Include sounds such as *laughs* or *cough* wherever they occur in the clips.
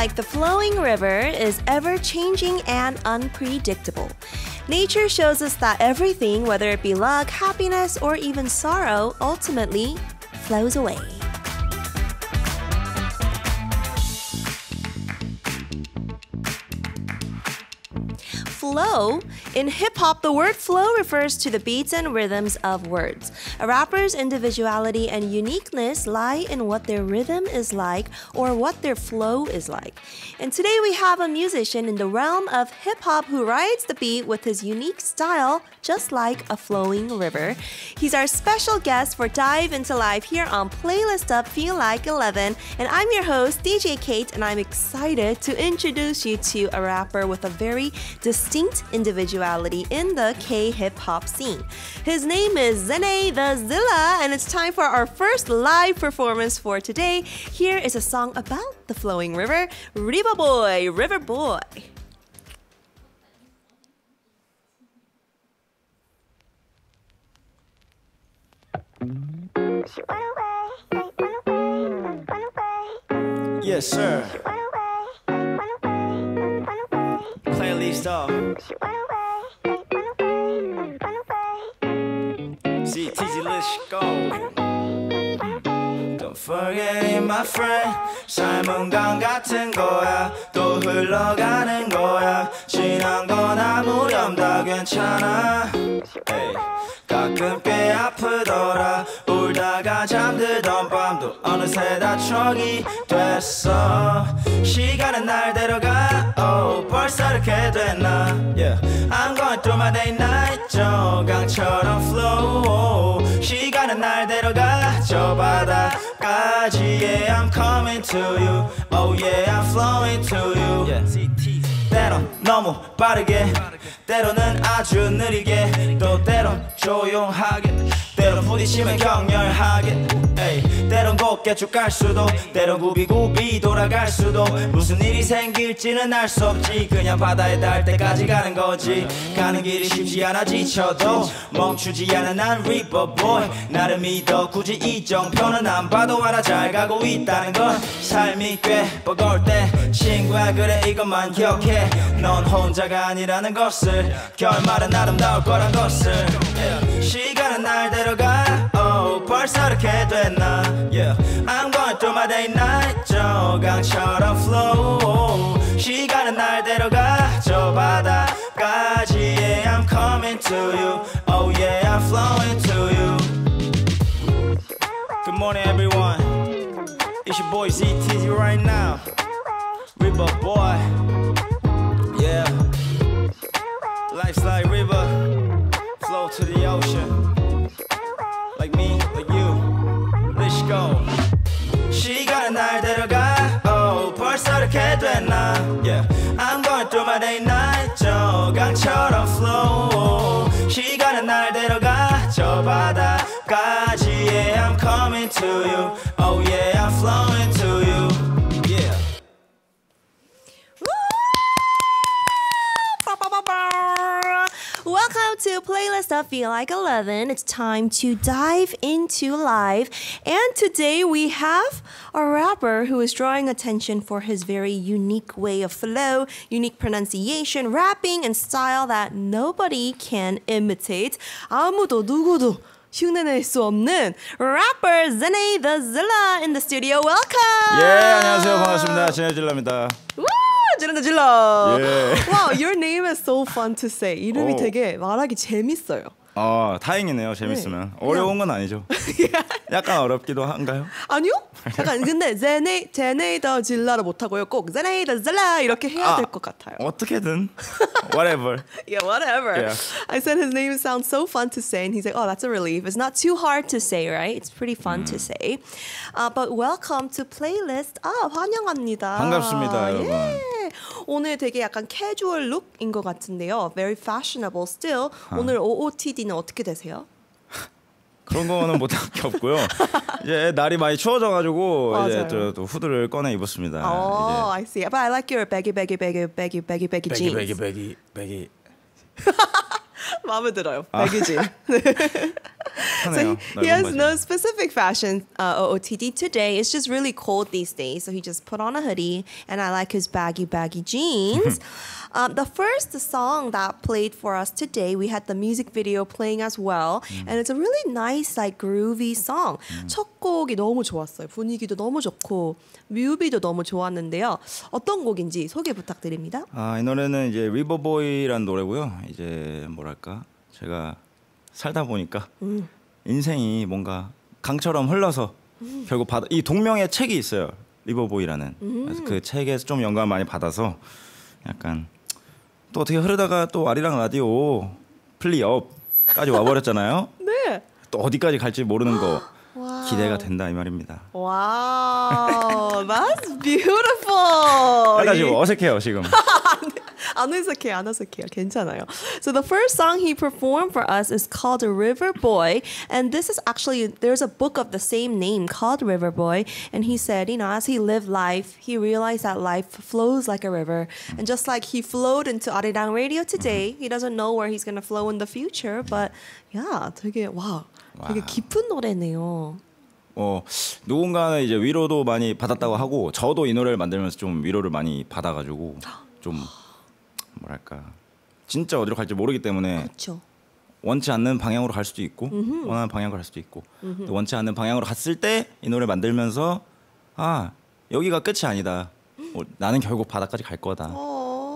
Like the flowing river, is ever changing and unpredictable. Nature shows us that everything, whether it be luck, happiness, or even sorrow, ultimately flows away. flow. In hip hop, the word flow refers to the beats and rhythms of words. A rapper's individuality and uniqueness lie in what their rhythm is like or what their flow is like. And today we have a musician in the realm of hip hop who rides the beat with his unique style, just like a flowing river. He's our special guest for Dive into Life here on Playlist Up Feel Like 11. And I'm your host, DJ Kate, and I'm excited to introduce you to a rapper with a very distinct individuality in the K hip hop scene. His name is Zene the Zilla, and it's time for our first live performance for today. Here is a song about the flowing river, River Boy, River Boy. She went away, they went CTG, let's go. Don't forget, my friend. 삶은 강 같은 거야. 또 흘러가는 거야. 지난 건 아무렴 다 괜찮아. 에이, 가끔 꽤 아프더라. 울다가 잠들던 밤도 어느새 다 추억이 됐어. 시간은 날 데려가. Oh, 벌써 이렇게 됐나? Yeah, I'm going through my day night. 저강처럼 flow. 시간은 날 데려가. 저 바다까지. Yeah, I'm coming to you. Oh yeah, I'm flowing to you. Yeah. 때론 너무 빠르게. 때로는 아주 느리게. 또 때론 조용하게. 때론 부딪히면 격렬하게. 에이, 때론 곱게 쭉 갈 수도 때론 굽이굽이 돌아갈 수도. 무슨 일이 생길지는 알 수 없지. 그냥 바다에 닿을 때까지 가는 거지. 가는 길이 쉽지 않아 지쳐도 멈추지 않은 난 리버 보이 나를 믿어 굳이 이정표는 안 봐도 알아 잘 가고 있다는 건 삶이 꽤 버거울 때 친구야 그래 이것만 기억해. 넌 혼자가 아니라는 것을. 결말은 아름다울 거란 것을. 시간은 날 데려가 oh, 벌써 이렇게 됐나 yeah. I'm going through my day night 저강처럼 flow 시간은 날 데려가 저 바다까지 yeah, I'm coming to you oh yeah I'm flowing to you Good morning everyone It's your boy ZTZ right now River boy Yeah Life's like river Flow to the ocean Like me, like you Let's go 시간은 날 데려가 oh, 벌써 이렇게 됐나 yeah. I'm going through my day night 저강처럼 flow 시간은 날 데려가 저 바다까지 yeah, I'm coming to you Playlist of Feel Like 11. It's time to dive into live. And today we have a rapper who is drawing attention for his very unique way of flow, unique pronunciation, rapping, and style that nobody can imitate. 아무도 누구도 흉내낼 수 없는 rapper Zene the Zilla in the studio. Welcome! 예, 안녕하세요. 반갑습니다. 제네질라입니다. 질러 질러. 예. Wow, your name is so fun to say. 이름이 오. 되게 말하기 재밌어요. 어, 다행이네요. 재밌으면. 어려운 건 아니죠. 약간 어렵기도 한가요? 아니요? 약간 근데 제네 제네이더 질라를 못 하고요. 꼭 제네이더 질라 이렇게 해야 아. 될것 같아요. 어떻게든 whatever. Yeah, whatever. Yeah. I said his name sounds so fun to say, and he's like, "Oh, that's a relief. It's not too hard to say, right? It's pretty fun Mm. to say." Uh, but welcome to playlist. 아 환영합니다. 반갑습니다, 여러분. 예. 오늘 되게 약간 캐주얼 룩인 것 같은데요. Very fashionable still. 오늘 OOTD 는 어떻게 되세요? 그런 거는 못할 게 없고요. 이제 날이 많이 추워져가지고 이제 맞아요. 또, 또 후드를 꺼내 입었습니다. Oh, I see. But I like your baggy, baggy, baggy, baggy, baggy, baggy jeans. 베기 베기 마음에 들어요. baggy jean. So he, he has no specific fashion uh, OOTD today. It's just really cold these days. So he just put on a hoodie, and I like his baggy, baggy jeans. Um, the first song that played for us today, we had the music video playing as well, and it's a really nice, like groovy song. 첫 곡이 너무 좋았어요. 분위기도 너무 좋고 뮤비도 너무 좋았는데요. 어떤 곡인지 소개 부탁드립니다. 아, 이 노래는 이제 리버보이라는 노래고요. 이제 뭐랄까 제가 살다 보니까 인생이 뭔가 강처럼 흘러서 결국 받아 이 동명의 책이 있어요. River Boy라는. 그래서 그 책에서 좀 영감 을 많이 받아서 약간 또 어떻게 흐르다가 또 아리랑 라디오 플리 UP까지 와버렸잖아요. *laughs* 네. 또 어디까지 갈지 모르는 거 *gasps* 기대가 된다 이 말입니다. Wow, *laughs* that's beautiful. 약간 지금 어색해요 지금. *laughs* 안 어색해요, 안 어색해요. 괜찮아요. So the first song he performed for us is called River Boy, and this is actually there's a book of the same name called River Boy, and he said, you know, as he lived life, he realized that life flows like a river, and just like he flowed into Arirang Radio today, he doesn't know where he's gonna flow in the future, but yeah, 되게 와, 되게 와. 깊은 노래네요. 어 누군가는 이제 위로도 많이 받았다고 하고 저도 이 노래를 만들면서 좀 위로를 많이 받아가지고 좀 *gasps* 뭐랄까 진짜 어디로 갈지 모르기 때문에 그렇죠. 원치 않는 방향으로 갈 수도 있고 원하는 방향으로 갈 수도 있고 또 원치 않는 방향으로 갔을 때 이 노래 를 만들면서 아 여기가 끝이 아니다. 어, 나는 결국 바다까지 갈 거다.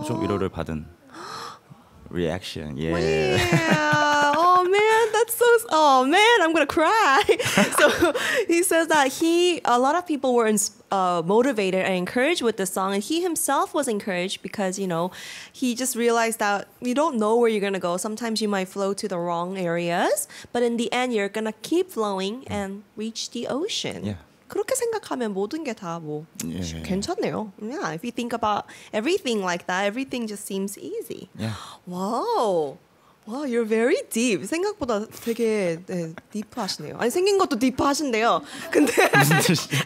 좀 위로를 받은 *gasps* 리액션 예 Yeah. oh man, that's so. Oh man, I'm gonna cry. *laughs* so he says that he, a lot of people were ins- uh, motivated and encouraged with the song, and he himself was encouraged because you know he just realized that you don't know where you're gonna go. Sometimes you might flow to the wrong areas, but in the end, you're gonna keep flowing and reach the ocean. Yeah. 그렇게 생각하면 모든 게 다 뭐 예. 괜찮네요. Yeah, if you think about everything like that, everything just seems easy. Yeah. 와우. 와, you're very deep. 생각보다 되게 네, 딥하시네요. 아니 생긴 것도 딥하신데요. 근데 *laughs* 무슨 뜻이야?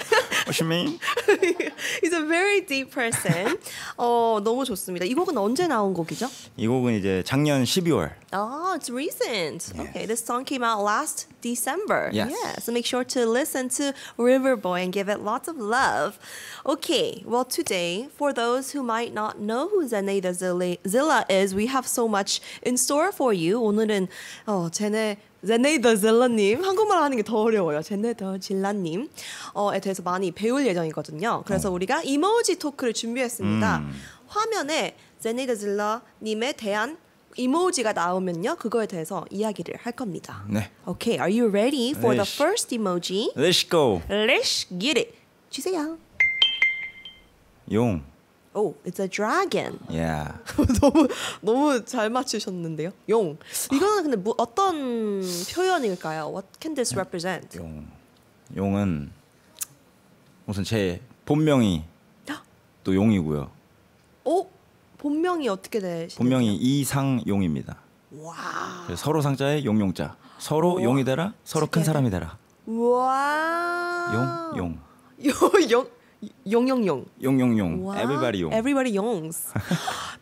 What you mean? *laughs* he's a very deep person. 어, 너무 좋습니다. 이 곡은 언제 나온 곡이죠? 이 곡은 이제 작년 12월 Oh, it's recent. Okay, this song came out last December. Yes. Yeah, so make sure to listen to River Boy and give it lots of love. Okay, well, today, for those who might not know who Zenaida Zilla Zilla is, we have so much in store for You. 오늘은 어, 제네 제네 더 질라님 한국말 하는 게 더 어려워요. 제네 더 질라님 어에 대해서 많이 배울 예정이거든요. 그래서 우리가 이모지 토크를 준비했습니다. 화면에 제네 더 질라님에 대한 이모지가 나오면요 그거에 대해서 이야기를 할 겁니다. 네. Okay, are you ready for the 네. first emoji? Let's go Let's get it. 주세요. 용 Oh, it's a dragon. yeah. *laughs* 너무 너무 잘 맞추셨는데요. 용. 이거는 근데 뭐, 어떤 표현일까요? What can this represent? 용 용은 우선 제 본명이 *gasps* 또 용이고요. 어? 본명이 어떻게 되시나요? 본명이 이상용입니다. 와. 서로 상자에 용용자. 서로 우와. 용이 되라. 서로 큰. 사람이 되라. 와. 용 용. 용. 용 용용. 용용용. Wow. Everybody 용. Everybody yongs.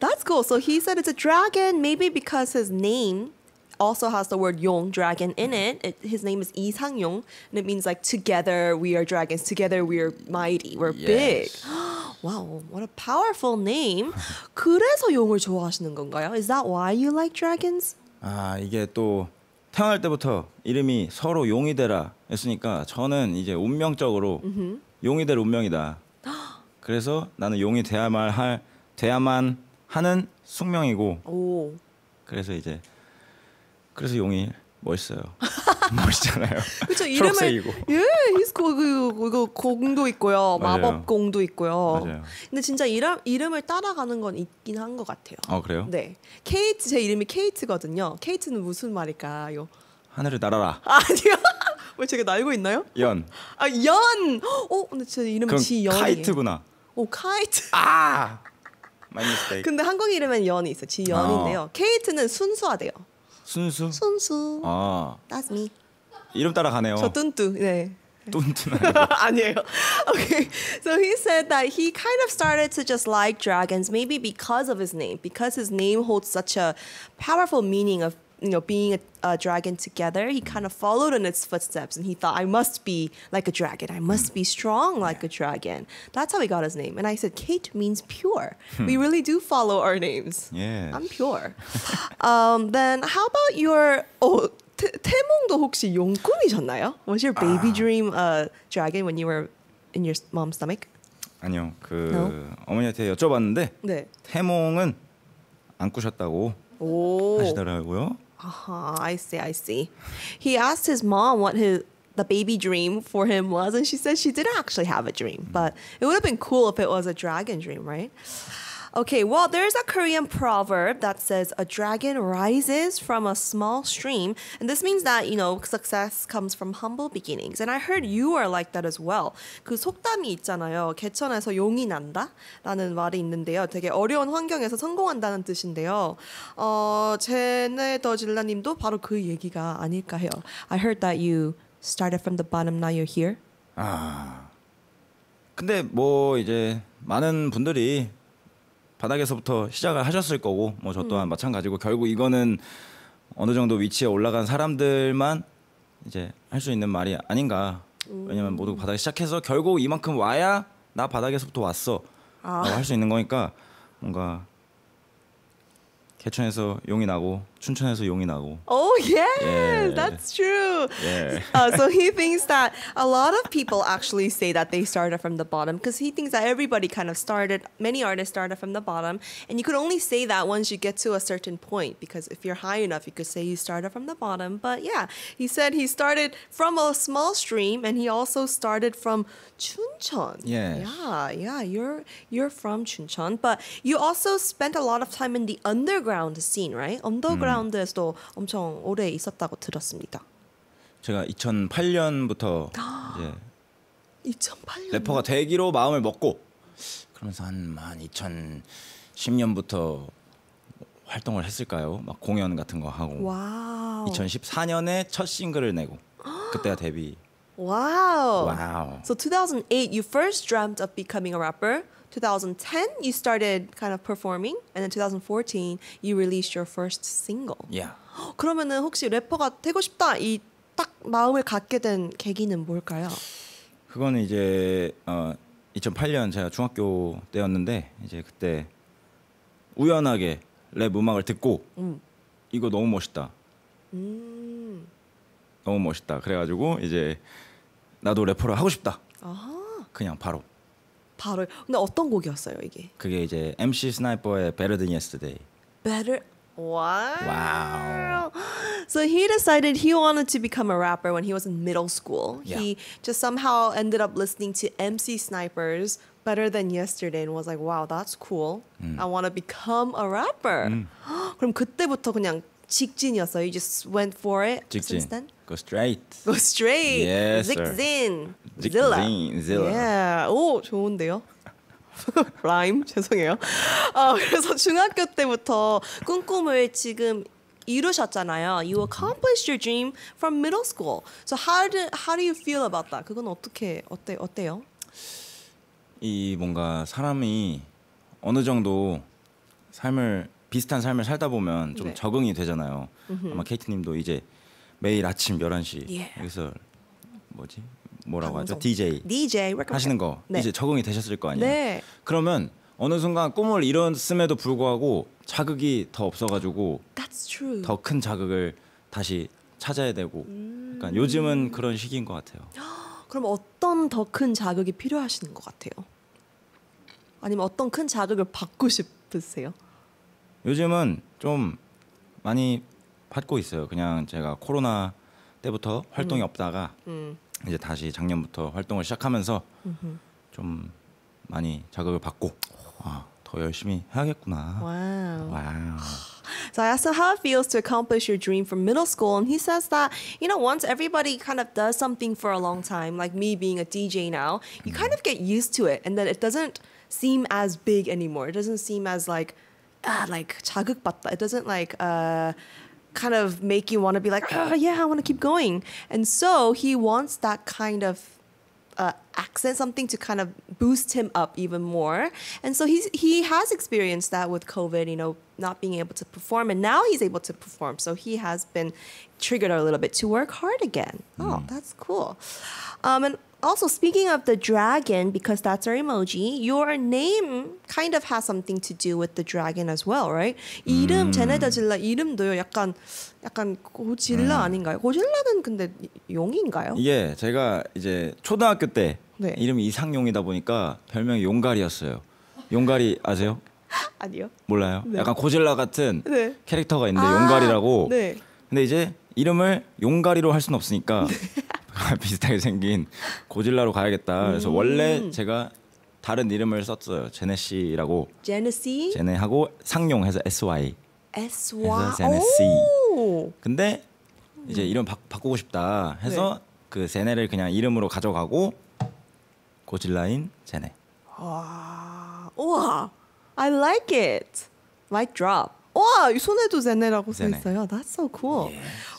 That's cool. So he said it's a dragon, maybe because his name also has the word yong, dragon, in it. it his name is Lee Sang-yong, and it means like together we are dragons, together we are mighty, we're big. Yes. wow, what a powerful name. 그래서 용을 좋아하시는 건가요? Is that why you like dragons? 아 이게 또 태어날 때부터 이름이 서로 용이 되라 했으니까 저는 이제 운명적으로 용이 될 운명이다. 그래서 나는 용이 돼야만 할 돼야만 하는 숙명이고 오. 그래서 이제 그래서 용이 멋있어요. *laughs* 멋있잖아요. 그렇죠. 이름을. 예, 히스코 그 이거 공도 있고요. 마법 공도 있고요. 맞아요. 근데 진짜 이름 이름을 따라가는 건 있긴 한 것 같아요. 어 그래요? 네. 케이트 제 이름이 케이트거든요. 케이트는 무슨 말일까요? 하늘을 날아라. 아니요. 왜 제가 날고 있나요? 연. 아, 연. 어, 근데 제 이름은 그건 지연이에요. 카이트구나. 오, 카이트. 아. 근데 한국 이름엔 연이 있어. 지연인데요. 케이트는 순수하대요. 순수? 순수. 아 That's me. 이름 따라 가네요. 저 뚠뚜. 네. 아니에요. Okay, so he said that he kind of started to just like dragons, maybe because of his name, because his name holds such a powerful meaning of you know being a, a dragon together. He kind of followed in its footsteps, and he thought, I must be like a dragon. I must be strong like a dragon. That's how he got his name. And I said, Kate means pure. we really do follow our names. Yes. I'm pure. *laughs* um, then how about your oh. 태, 태몽도 혹시 용 꿈이셨나요? Was your baby dream a dragon when you were in your mom's stomach? 아니요. 그 No? 어머니한테 여쭤봤는데 네. 태몽은 안 꾸셨다고 오. 하시더라고요. Uh-huh, I see, I see. He asked his mom what his the baby dream for him was, and she said she didn't actually have a dream, but it would have been cool if it was a dragon dream, right? Okay, well, there's a Korean proverb that says a dragon rises from a small stream, and this means that you know success comes from humble beginnings. And I heard you are like that as well. 그 속담이 있잖아요. 개천에서 용이 난다 라는 말이 있는데요. 되게 어려운 환경에서 성공한다는 뜻인데요. 어, 제네 더 질라님도 바로 그 얘기가 아닐까 해요. I heard that you started from the bottom, now you're here. 근데 뭐 이제 많은 분들이 바닥에서부터 시작을 하셨을 거고 뭐 저 또한 마찬가지고 결국 이거는 어느 정도 위치에 올라간 사람들만 이제 할 수 있는 말이 아닌가. 왜냐면 모두 바닥에 시작해서 결국 이만큼 와야 나 바닥에서부터 왔어. 라고 할수 있는 거니까 뭔가 개천에서 용이 나고 춘천에서 용이 나고 Oh yes, Yeah. that's true. Yeah. Uh, so he thinks that a lot of people actually say that they started from the bottom because he thinks that everybody kind of started. Many artists started from the bottom, and you could only say that once you get to a certain point. Because if you're high enough, you could say you started from the bottom. But yeah, he said he started from a small stream, and he also started from Chuncheon. Yes. Yeah, yeah, you're you're from Chuncheon, but you also spent a lot of time in the underground scene, right? 언 더그라운드에서도 엄청 오래 있었다고 들었습니다. 제가 2008년부터 이제 2008년. 래퍼가 되기로 마음을 먹고 그러면서 한만 2010년부터 활동을 했을까요? 막 공연 같은 거 하고 Wow. 2014년에 첫 싱글을 내고 그때가 데뷔. *gasps* Wow. Wow. So 2008, you first dreamt of becoming a rapper. 2010, you started kind of performing, and then 2014, you released your first single. Yeah. *gasps* 그러면은 혹시 래퍼가 되고 싶다 이 딱 마음을 갖게 된 계기는 뭘까요? 그거는 이제 어 2008년 제가 중학교 때였는데 이제 그때 우연하게 랩 음악을 듣고 음. 이거 너무 멋있다. 음. 너무 멋있다. 그래가지고 이제 나도 래퍼를 하고 싶다. 아하. 그냥 바로. 바로 근데 어떤 곡이었어요 이게? 그게 이제 MC 스나이퍼의 Better Than Yesterday. Better. Wow. Wow. So he decided he wanted to become a rapper when he was in middle school. Yeah. He just somehow ended up listening to MC Snipers better than yesterday and was like, wow, that's cool. I want to become a rapper. 그럼 그때부터 그냥 직진이었어요. You just went for it 직진. since then? Go straight. Go straight. Yes, sir. 직진. 직진, Zilla. Zilla. Yeah. 오, 좋은데요? *laughs* 라임 죄송해요. 어, 그래서 중학교 때부터 꿈꿈을 지금 이루셨잖아요. You accomplished your dream from middle school. So how do how do you feel about that? 그건 어떻게 어때 어때요? 이 뭔가 사람이 어느 정도 삶을 비슷한 삶을 살다 보면 좀 네. 적응이 되잖아요. 아마 케이트님도 이제 매일 아침 11시 Yeah. 여기서 뭐지 뭐라고 하죠? 방송. DJ DJ recommend. 하시는 거 네. 이제 적응이 되셨을 거 아니에요. 네. 그러면 어느 순간 꿈을 이뤘음에도 불구하고 자극이 더 없어가지고. 더 큰 자극을 다시 찾아야 되고 음. 약간 요즘은 그런 시기인 것 같아요. *gasps* 그럼 어떤 더 큰 자극이 필요하신 것 같아요? 아니면 어떤 큰 자극을 받고 싶으세요? 요즘은 좀 많이 받고 있어요. 그냥 제가 코로나 때부터 활동이 없다가 음. 이제 다시 작년부터 활동을 시작하면서 좀 많이 자극을 받고 아, 더 열심히 해야겠구나. 와우. 와우. So I asked him how it feels to accomplish your dream from middle school, and he says that you know once everybody kind of does something for a long time, like me being a DJ now, you kind of get used to it, and then it doesn't seem as big anymore. It doesn't seem as like ah like 자극받다. It doesn't like uh kind of make you want to be like oh yeah I want to keep going, and so he wants that kind of uh, accent, something to kind of boost him up even more. And so he's he has experienced that with COVID, you know, not being able to perform, and now he's able to perform. So he has been triggered a little bit to work hard again. Oh, that's cool. Um, and also speaking of the dragon, because that's our emoji, your name kind of has something to do with the dragon as well, right? 이름 제네더질라 이름도요, 약간 약간 고질라 아닌가요? 고질라는 근데 용인가요? 이게 제가 이제 초등학교 때 네. 이름이 이상용이다 보니까 별명이 용가리였어요. 용가리 아세요? *laughs* 아니요. 몰라요? 네. 약간 고질라 같은 네. 캐릭터가 있는데 아, 용가리라고. 네. 근데 이제 이름을 용가리로 할 수는 없으니까 *laughs* *laughs* 비슷하게 생긴 고질라로 가야겠다. 그래서 음. 원래 제가 다른 이름을 썼어요. 제네시라고. 제네시 제네하고 상용해서 SY. S 해서 Y 제네시. 오. 근데 이제 이름 바, 바꾸고 싶다 해서 네. 그 제네를 그냥 이름으로 가져가고 고질라인 제네. 와. 우와. I like it. Mic drop. 와, 이 손에도 제네라고 써 제네. 있어요. That's so cool.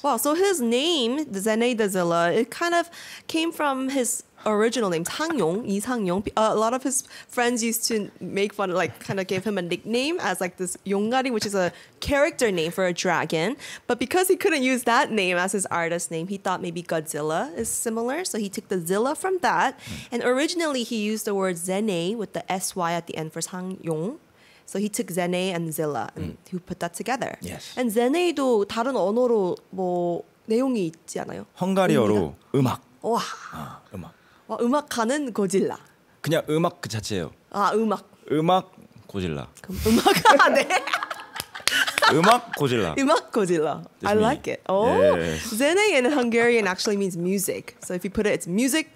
Wow, so his name, Zene Dazilla, it kind of came from his original name, 상용, 이상용. Uh, a lot of his friends used to make fun, like kind of gave him a nickname as like this 용가리, which is a character name for a dragon. But because he couldn't use that name as his artist name, he thought maybe Godzilla is similar. So he took the Zilla from that. And originally he used the word Zene with the SY at the end for 상용. So he took Zene and Zilla and he put that together. Yes. And Zene도 다른 언어로 뭐 내용이 있지 않아요? 헝가리어로 음악. 와, 아, 음악. 와 음악하는 고질라. 그냥 음악 그 자체예요. 아 음악. 음악 고질라. 그럼 음악 아, 네. 음악 고질라. 음악 고질라. I like it. Oh, Yes. Zene in Hungarian actually means music. So if you put it, it's music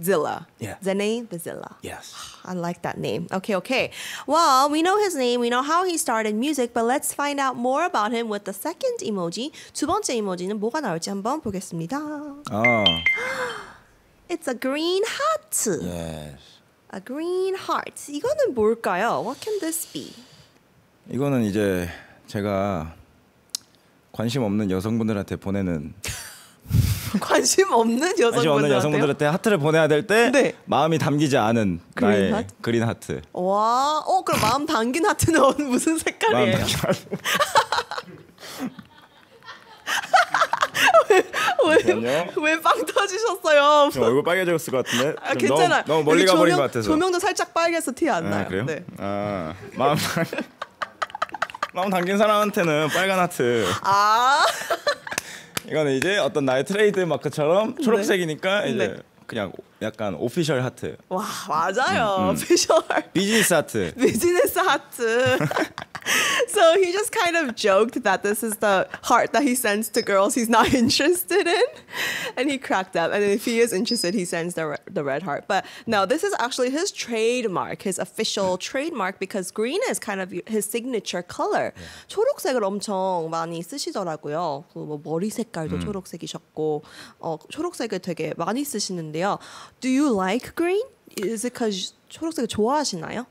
zilla. Yeah. The zilla. Yes. I like that name. Okay, okay. Well, we know his name, we know how he started music, but let's find out more about him with the second emoji. 두 번째 이모지는 뭐가 나올지 한번 보겠습니다. 아, It's a green heart. yes. A green heart. 이거는 뭘까요? What can this be? 이거는 이제 제가 관심 없는 여성분들한테 보내는 *laughs* 관심 없는 관심 없는? 여성분들한테 하트를 보내야 될때 네. 마음이 담기지 않은 그린 나의 하트? 그린 하트. 와, 어 그럼 마음 담긴 하트는 *laughs* 무슨 색깔이에요? 담긴 하트. *laughs* 잠시만요. 왜 빵 터지셨어요? 지금 얼굴 빨개졌을 것 같은데. 아, 좀 괜찮아. 너무, 너무 멀리 가 버린 조명- 것 같아서. 조명도 살짝 빨개서 티안 아, 나요. 그래요? 네. 아 마음 마음 담긴 사람한테는 빨간 하트. 아, 이거는 이제 어떤 나의 트레이드 마크처럼 초록색이니까 이제 네. 그냥 약간 official 하트, 와 맞아요. 음, official 비즈니스 하트. 비즈니스 하트. so he just kind of joked that this is the heart that he sends to girls he's not interested *laughs* in, and he cracked up. And if he is interested, he sends the re- the red heart. But no, this is actually his trademark, his official trademark, because green is kind of his signature color. 초록색을 엄청 많이 쓰시더라고요. 그뭐 머리 색깔도 초록색이셨고, 어 초록색을 되게 많이 쓰시는데요. Do you like green? Is it because 초록색을 좋아하시나요?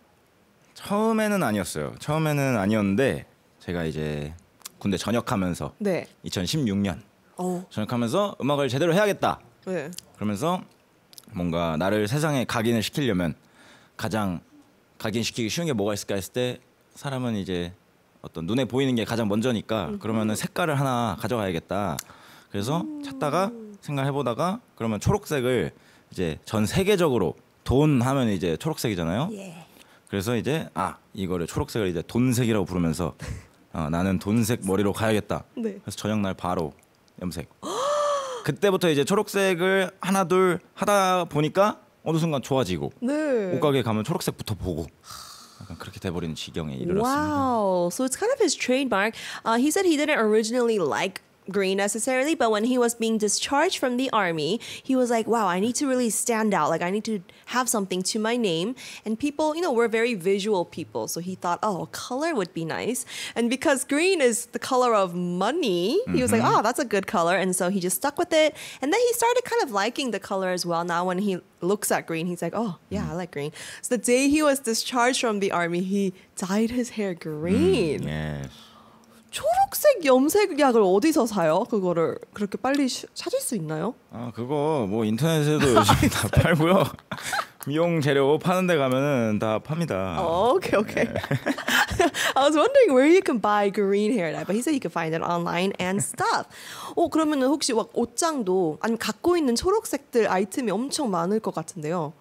처음에는 아니었어요. 처음에는 아니었는데 제가 이제 군대 전역하면서 네. 2016년 어. 전역하면서 음악을 제대로 해야겠다. 네. 그러면서 뭔가 나를 세상에 각인을 시키려면 가장 각인시키기 쉬운 게 뭐가 있을까 했을 때 사람은 이제 어떤 눈에 보이는 게 가장 먼저니까 그러면은 색깔을 하나 가져가야겠다. 그래서 찾다가 생각해 보다가 그러면 초록색을 이제 전 세계적으로 돈 하면 이제 초록색이잖아요. 예. 그래서 이제 아 이거를 초록색을 이제 돈색이라고 부르면서 어, 나는 돈색 머리로 가야겠다. 네. 그래서 저녁 날 바로 염색. 그때부터 이제 초록색을 하나 둘 하다 보니까 어느 순간 좋아지고 네. 옷가게 가면 초록색부터 보고 약간 그렇게 돼버리는 지경에 이르렀습니다. Wow. So it's kind of his trademark. Uh, he said he didn't originally like green necessarily, but when he was being discharged from the army, he was like, wow, I need to really stand out. Like, I need to have something to my name. And people, you know, we're very visual people. So he thought, oh, color would be nice. And because green is the color of money, he was like, oh, that's a good color. And so he just stuck with it. And then he started kind of liking the color as well. Now, when he looks at green, he's like, oh, yeah, I like green. So the day he was discharged from the army, he dyed his hair mm, green. 예. 초록색 염색약을 어디서 사요? 그거를 그렇게 빨리 시- 찾을 수 있나요? 아 그거 뭐 인터넷에도 요즘 다 팔고요. *laughs* 미용 재료 파는 데 가면은 다 팝니다. Oh, okay, okay. I was wondering where you can buy green hair dye, but he said you can find it online and stuff. 어 그러면은 혹시 막 옷장도 아니면 갖고 있는 초록색들 아이템이 엄청 많을 것 같은데요.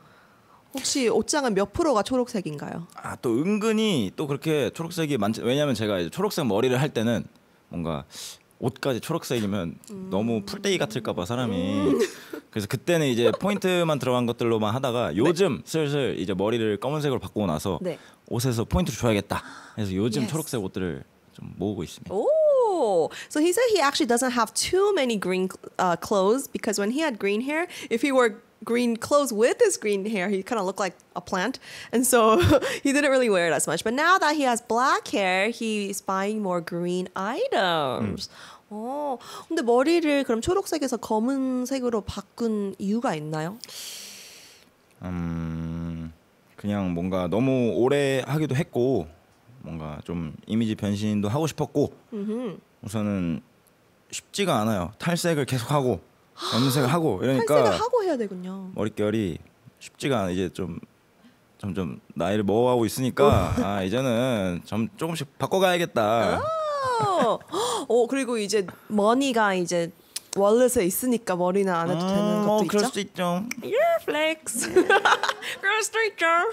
혹시 옷장은 몇 프로가 초록색인가요? 아 또 은근히 또 그렇게 초록색이 많지 왜냐면 제가 이제 초록색 머리를 할 때는 뭔가 옷까지 초록색이면 너무 풀떼기 같을까봐 사람이 그래서 그때는 이제 포인트만 들어간 것들로만 하다가 요즘 슬슬 이제 머리를 검은색으로 바꾸고 나서 네. 옷에서 포인트를 줘야겠다. 그래서 요즘 Yes. 초록색 옷들을 좀 모으고 있습니다. Oh, so he said he actually doesn't have too many green uh, clothes because when he had green hair, if he wore green clothes with his green hair, he kind of looked like a plant, and so he didn't really wear it as much. But now that he has black hair, he's buying more green items. 어, 근데 머리를 그럼 초록색에서 검은색으로 바꾼 이유가 있나요? 음 그냥 뭔가 너무 오래 하기도 했고 뭔가 좀 이미지 변신도 하고 싶었고 우선은 쉽지가 않아요. 탈색을 계속 하고 염색을 하고 이러니까 탈색을 하고 해야 되군요. 머릿결이 쉽지가 않아. 이제 좀 점점 나이를 먹어가고 있으니까 아 이제는 좀 조금씩 바꿔가야겠다. 어, 어, 그리고 이제 머니가 이제 월렛에 있으니까 머리는 안 해도 되는 음, 것도 어, 있죠. *laughs* 그럴 수도 있죠. Your flex. Girl straight girl.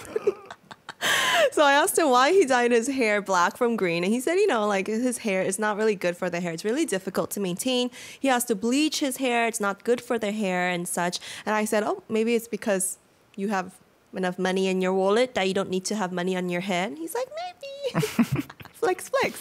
*laughs* so I asked him why he dyed his hair black from green, and he said, you know, like his hair is not really good for the hair. It's really difficult to maintain. He has to bleach his hair. It's not good for the hair and such. And I said, oh, maybe it's because you have enough money in your wallet that you don't need to have money on your head. He's like, maybe. *laughs* *laughs* flex, flex.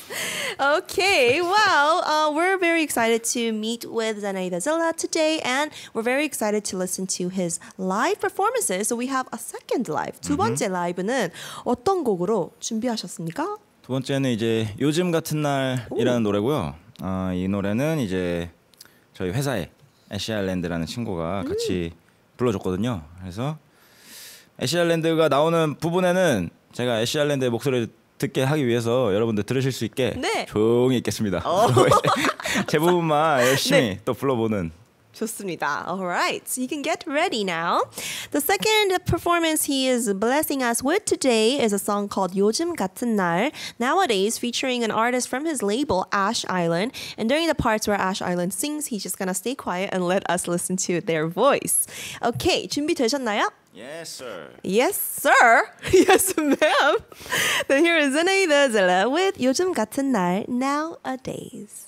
Okay, well, uh, we're very excited to meet with Zenaida Zilla today, and we're very excited to listen to his live performances. So we have a second live. 두 번째 라이브는 어떤 곡으로 준비하셨습니까? 두 번째는 이제 요즘 같은 날이라는 노래고요. 아, 이 노래는 이제 저희 회사에 애쉬 아일랜드라는 친구가 같이 불러줬거든요. 그래서 애쉬 아일랜드가 나오는 부분에는 제가 애쉬 아일랜드의 목소리를 듣게 하기 위해서 여러분들 들으실 수 있게 네. 조용히 있겠습니다. *laughs* 제 부분만 열심히 또 불러보는 좋습니다. All right, so you can get ready now. The second performance he is blessing us with today is a song called 요즘 같은 날, nowadays featuring an artist from his label Ash Island. And during the parts where Ash Island sings, he's just gonna stay quiet and let us listen to their voice. Okay, 준비되셨나요? Yes, sir. Yes, sir. *laughs* Yes, ma'am. Then here is Zenaida Zilla with 요즘 같은 날, nowadays.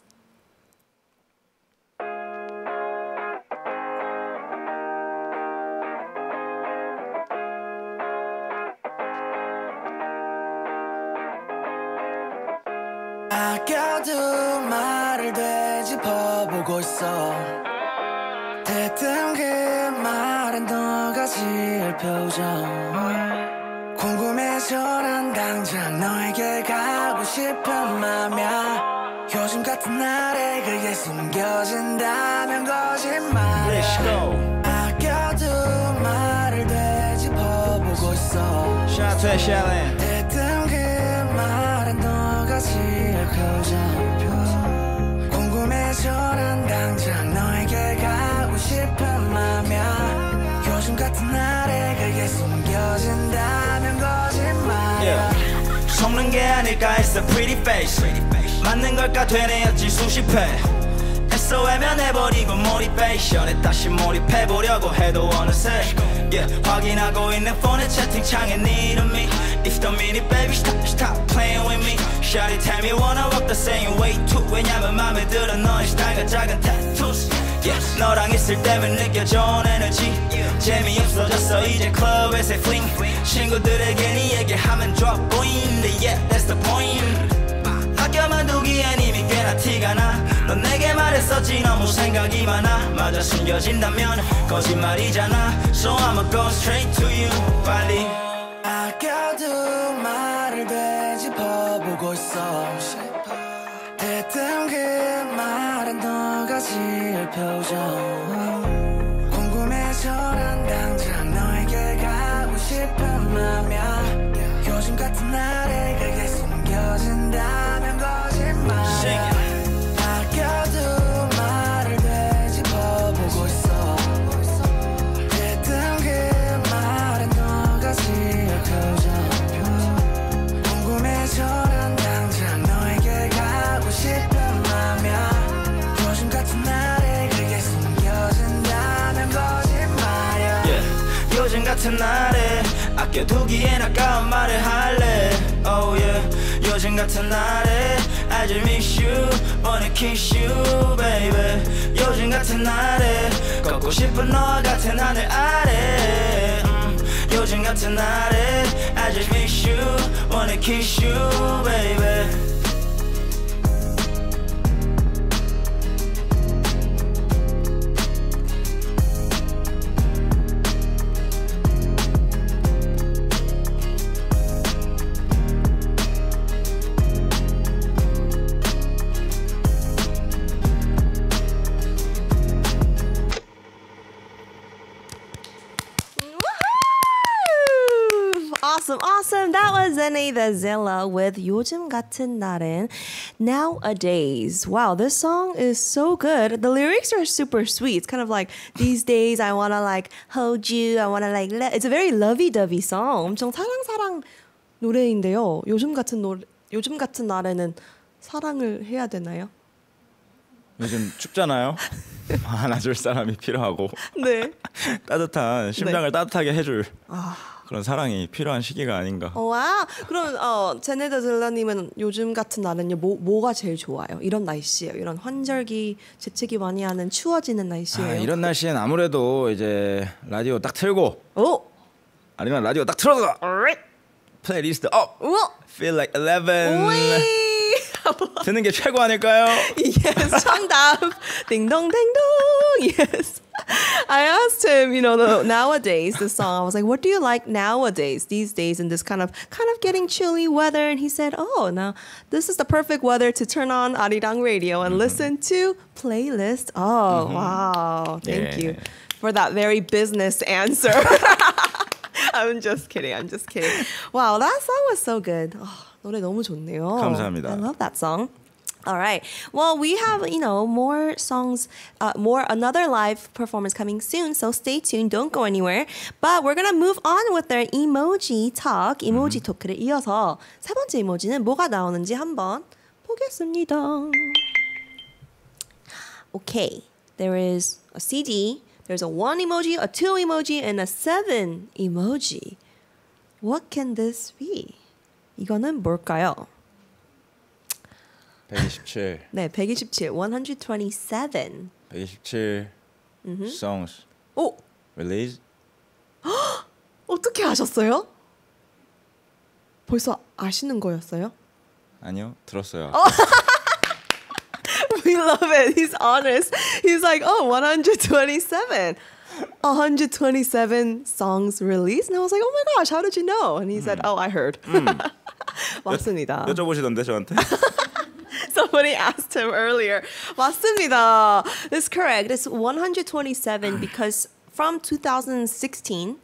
아껴둔 말을 되짚어보고 있어. 대뜸 그 말은 너가 지을 표정. 궁금해서 난 당장 너에게 가고 싶은 맘이야. 요즘 같은 날에 그게 숨겨진다면 거짓말이야. 아껴둔 말을 되짚어보고 있어. To 애쉬 지을 표정 궁금해서 난 당장 너에게 가고 싶은 맘이야. 요즘 같은 날에 그게 숨겨진다면 거짓말이야. 속는 게 아닐까 했어 pretty face. 맞는 걸까 되뇌었지 수십 회. 애써 외면해버리고 모티베이션에 다시 몰입해보려고 해도 어느새. Yeah, 확인하고 있는 폰의 채팅창에 네 이름이 If the minute baby stop stop playing with me Shawty tell me wanna walk the same way too 왜냐면 맘에 들어 너의 스타일과 작은 tattoos yeah, 너랑 있을 때면 느껴져 에너지 재미없어졌어 이제 클럽에서 fling 친구들에게 네 얘기하면 좋아 보이는데 yeah that's the point 아껴만 두기엔 이미 꽤나 티가 나넌 내게 말해 잘했었지 너무 생각이 많아 맞아 숨겨진다면 거짓말이잖아 So I'ma go straight to you 빨리 아껴둔 말을 되짚어보고 있어. 대뜸 그 말은 너가 지을 표정. 궁금해서 난 당장 너에게 가고 싶은 맘이야. 요즘 같은 날 같은 날에 I just miss you wanna kiss you baby 요즘 같은 날에 걷고 싶은 너와 같은 하늘 아래 음, 요즘 같은 날에 I just miss you wanna kiss you baby Zene the Zilla with 요즘 같은 날은 nowadays. Wow, this song is so good. The lyrics are super sweet. It's kind of like these days I wanna like hold you. I wanna like let. It's a very lovey-dovey song. 엄청 사랑 사랑 노래인데요. 요즘 같은 노래 요즘 같은 날에는 사랑을 해야 되나요? 요즘 춥잖아요. 안아줄 사람이 필요하고 네. 따뜻한 심장을 따뜻하게 해줄 아. 그런 사랑이 필요한 시기가 아닌가. 어, 와, 그럼 어 제네 더 질라님은 요즘 같은 날은요 뭐 뭐가 제일 좋아요? 이런 날씨예요. 이런 환절기 재채기 많이 하는 추워지는 날씨예요. 아, 이런 날씨엔 아무래도 이제 라디오 딱 틀고 오, 아니면 라디오 딱 틀어서 playlist UP. 우와, Feel like 11 오이. *laughs* 듣는 게 최고 아닐까요? yes, 정답. 딩동 딩동. Yes. I asked him, you know, the, nowadays the song. I was like, "What do you like nowadays? These days in this kind of kind of getting chilly weather?" And he said, "Oh, now this is the perfect weather to turn on Arirang Radio and listen to playlist." Oh, wow! Thank you Yeah. for that very business answer. *laughs* I'm just kidding. I'm just kidding. Wow, that song was so good. Oh, 노래 너무 좋네요. 감사합니다. I love that song. All right. Well, we have, you know, more songs, uh, more another live performance coming soon. So stay tuned. Don't go anywhere. But we're going to move on with our emoji talk. 이모지 토크를 이어서 세 번째 이모지는 뭐가 나오는지 한번 보겠습니다. Okay. There is a CD. There's a one emoji, a two emoji, and a seven emoji. What can this be? 이거는 뭘까요? 127, 네, 127, 127. 127 songs 오, released. 어떻게 아셨어요? 벌써 아시는 거였어요? 아니요, 들었어요. We love it. He's honest. He's like, oh, 127. 127 songs released. And I was like, oh my gosh, how did you know? And he said, oh, I heard. 맞습니다. 여쭤보시던데 저한테. *laughs* Somebody asked him earlier. 맞습니다. That's correct. It's 127 *sighs* because from 2016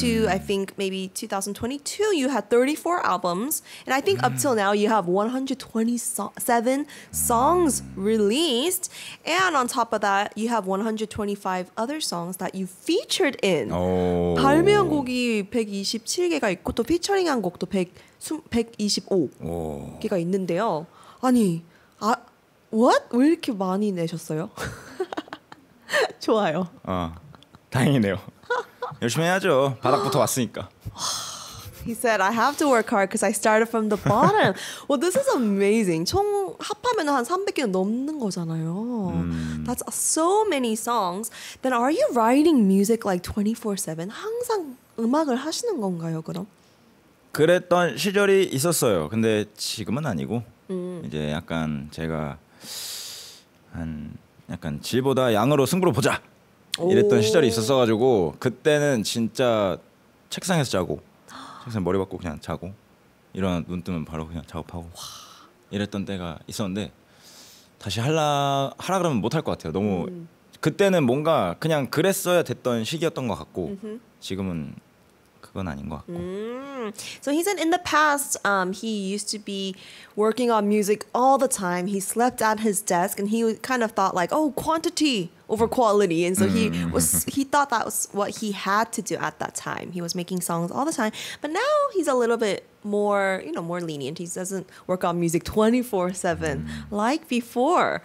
to I think maybe 2022, you had 34 albums. And I think up till now, you have 127 songs released. And on top of that, you have 125 other songs that you featured in. 오. 발매한 곡이 127개가 있고 또 피처링한 곡도 100, 125. 오. 개가 있는데요. 아니, 아, what? 왜 이렇게 많이 내셨어요? 좋아요. 어. 다행이네요. 열심히 해야죠. 바닥부터 왔으니까. He said, I have to work hard because I started from the bottom. well, this is amazing. 총 합하면 한 300개는 넘는 거잖아요. That's so many songs. Then are you writing music like 24/7? 항상 음악을 하시는 건가요, 그럼? 그랬던 시절이 있었어요. 근데 지금은 아니고 음. 이제 약간 제가 한 약간 질보다 양으로 승부를 보자 이랬던 오. 시절이 있었어가지고 그때는 진짜 책상에서 자고 책상 머리 박고 그냥 자고 일어나 눈 뜨면 바로 그냥 작업하고 이랬던 때가 있었는데 다시 할라 하라 그러면 못 할 것 같아요. 너무 그때는 뭔가 그냥 그랬어야 됐던 시기였던 것 같고 지금은 그건 아닌 것 같고 Mm. So he said in the past, um, he used to be working on music all the time. He slept at his desk, and he kind of thought like, "Oh, quantity over quality," and so he was *laughs* he thought that was what he had to do at that time. He was making songs all the time, but now he's a little bit more, you know, more lenient. He doesn't work on music twenty four seven like before.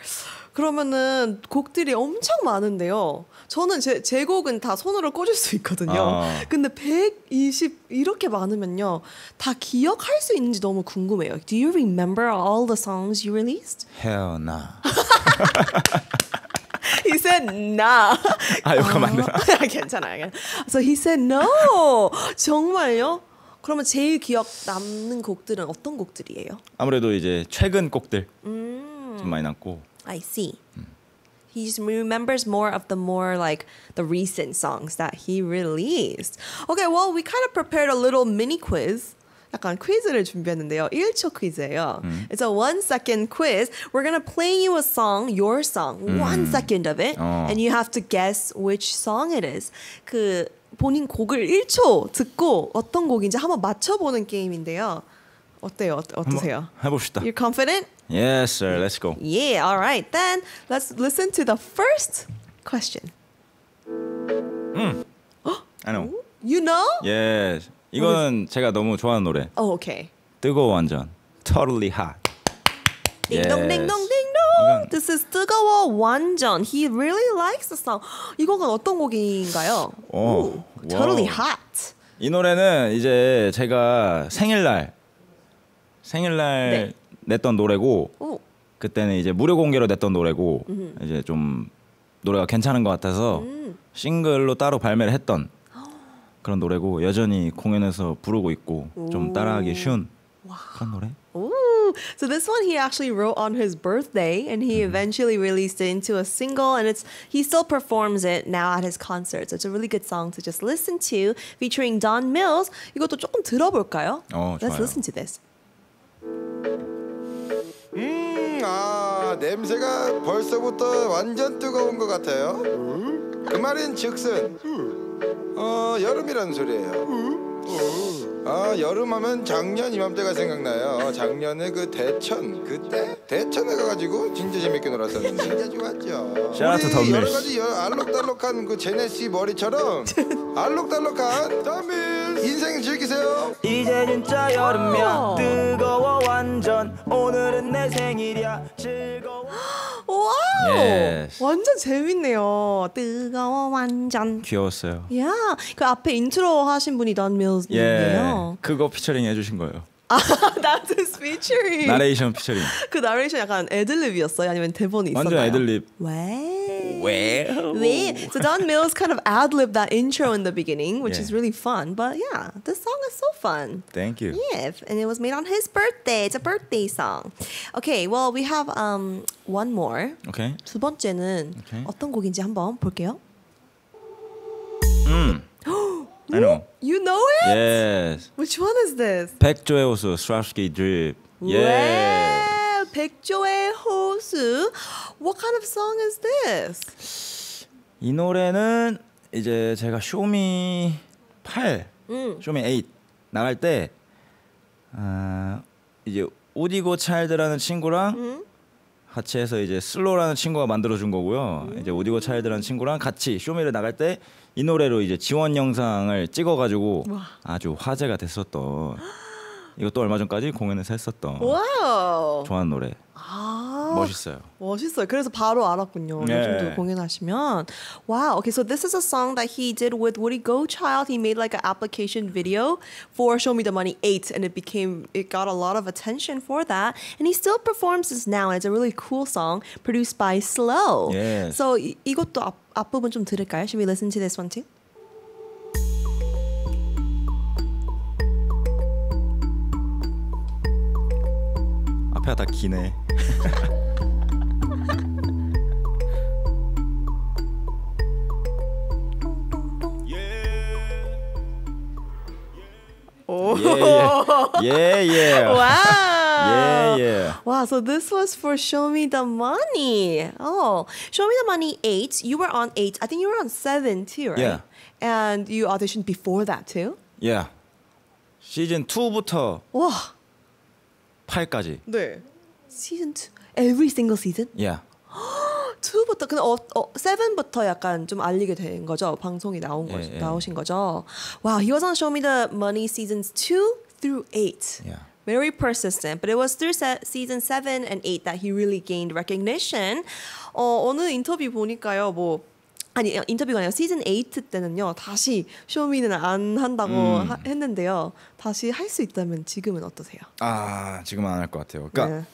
그러면은 곡들이 엄청 많은데요. 저는 제, 제 곡은 다 손으로 꽂을 수 있거든요. 아. 근데 120 이렇게 많으면요. 다 기억할 수 있는지 너무 궁금해요. Do you remember all the songs you released? 헤어나 *laughs* He said nah. 아 욕하면 안 되나? 괜찮아요. So he said no. 정말요? 그러면 제일 기억 남는 곡들은 어떤 곡들이에요? 아무래도 이제 최근 곡들 음. 좀 많이 남고 I see. He just remembers more of the more like the recent songs that he released. Okay, well, we kind of prepared a little mini quiz. 약간 퀴즈를 준비했는데요. 1초 퀴즈예요. It's a one second quiz. We're gonna play you a song, your song, one second of it, 어. and you have to guess which song it is. 그 본인 곡을 1초 듣고 어떤 곡인지 한번 맞춰보는 게임인데요. 어때요? 어떠, 어떠세요? 해봅시다. You're confident? Yes, sir. Let's go. Yeah, all right. Then let's listen to the first question. I know. You know? Yes. 이거는 제가 너무 좋아하는 노래. Oh, okay. 뜨거워 완전. Totally hot. Ding dong, ding dong, ding dong. 이건- This is 뜨거워 완전. He really likes the song. 이 곡은 어떤 곡인가요? 오, Ooh, totally hot. 이 노래는 이제 제가 생일날 생일날 네. 냈던 노래고 오, 그때는 이제 무료 공개로 냈던 노래고 이제 좀 노래가 괜찮은 것 같아서 음. 싱글로 따로 발매를 했던 그런 노래고 여전히 공연에서 부르고 있고 좀 따라하기 쉬운 그런 노래. Ooh. So this one he actually wrote on his birthday and he eventually released it into a single and it's he still performs it now at his concerts. So it's a really good song to just listen to featuring Don Mills. 이것도 조금 들어볼까요? 어, Let's 좋아요. listen to this. 음, 아 냄새가 벌써부터 완전 뜨거운 것 같아요. 그 말인 즉슨 어 여름이라는 소리예요. 아 여름하면 작년 이맘때가 생각나요. 작년에 그 대천 그때 대천에 가가지고 진짜 재밌게 놀았었는데 *laughs* 진짜 좋았죠. 우리 Tom 여러. 가지 여- 알록달록한 그 제네시 머리처럼 *laughs* 알록달록한 덤밀 인생 즐기세요. 이제 진짜 여름이야 어. 뜨거워 완전 오늘은 내 생일이야 즐거워 *gasps* Wow! Yes. 완전 재밌네요. 뜨거워 완전. 귀여웠어요. Yeah, 그 앞에 인트로 하신 분이 던 예, 밀즈님이에요. 그거 피처링 해주신 거예요. That's *laughs* his featuring. 나레이션 피처링. 그 나레이션 약간 애들립이었어요? 아니면 대본이 있었나요? 완전 애들립. 왜? 왜? 왜? So Don Mills kind of ad-libbed that intro in the beginning, which Yeah. is really fun. But yeah, this song is so fun. Thank you. Yeah, and it was made on his birthday. It's a birthday song. Okay, well we have um one more. 오케이. 두 번째는 Okay. 어떤 곡인지 한번 볼게요. I know. You know it? Yes. Which one is this? 백조의 호수 드립. 예. 와, 백조의 호수. What kind of song is this? 이 노래는 이제 제가 쇼미 8, 음. 쇼미 8 나갈 때 아, 이제 우디고차일드라는 친구랑 음. 같이 해서 이제 슬로라는 친구가 만들어 준 거고요. 이제 우디고차일드라는 친구랑 같이 쇼미를 나갈 때 이 노래로 이제 지원 영상을 찍어 가지고 와. 아주 화제가 됐었던 이것도 얼마 전까지 공연에서 했었던 Wow. 좋아하는 노래. 아, 멋있어요. 멋있어요. 그래서 바로 알았군요. 네. 요즘도 공연하시면. Wow. Okay, so this is a song that he did with Woody Gochild. He made like an application video for Show Me the Money 8 and it became it got a lot of attention for that. And he still performs this now. And it's a really cool song produced by Slow. Yes. So 이, 이것도 앞, 앞부분 좀 들을까요? Should we listen to this one too? 앞에가 다 기네. *laughs* Yeah, yeah, yeah. *laughs* Wow. Yeah, yeah. Wow, so this was for Show Me the Money. Oh, Show Me the Money 8. You were on 8. I think you were on 7 too, right? Yeah. And you auditioned before that too? Yeah. 시즌 2부터 와, 8까지. 네. Season 2. Every single season? Yeah. *gasps* 2부터 근데 어, 어 7부터 약간 좀 알리게 된 거죠. 방송이 나온 거 예, 예. 나오신 거죠. Wow, he was on Show Me the Money seasons 2 through 8. Yeah. Very persistent, but it was through se- season 7 and 8 that he really gained recognition. 어, 어느 인터뷰 보니까요. 뭐 아니 인터뷰가 아니라 시즌 8 때는요. 다시 쇼미는 안 한다고 음. 하- 했는데요. 다시 할 수 있다면 지금은 어떠세요? 아, 지금은 안 할 것 같아요. 그러니까 네.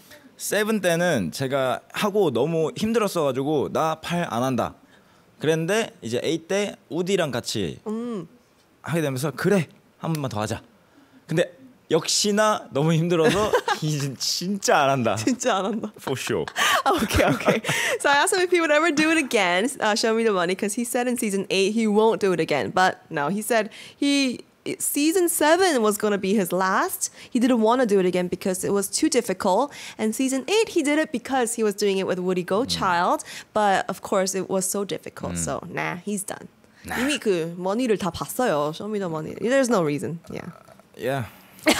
세븐 때는 제가 하고 너무 힘들었어 가지고 나 팔 안 한다. 그랬는데 이제 에잇 때 우디랑 같이 음. 하게 되면서 그래. 한 번만 더 하자. 근데 역시나 너무 힘들어서 진짜 안 한다. 진짜 안 한다. For sure. okay, okay. So I asked him if he would ever do it again, uh, show me the money, because he said in season eight he won't do it again. But no, he said he season seven was going to be his last. He didn't want to do it again because it was too difficult. And season eight, he did it because he was doing it with Woody Gochild. But of course, it was so difficult. So nah, he's done. 이미 그 머니를 다 봤어요. Show me the money. There's no reason. Yeah. Yeah. *laughs*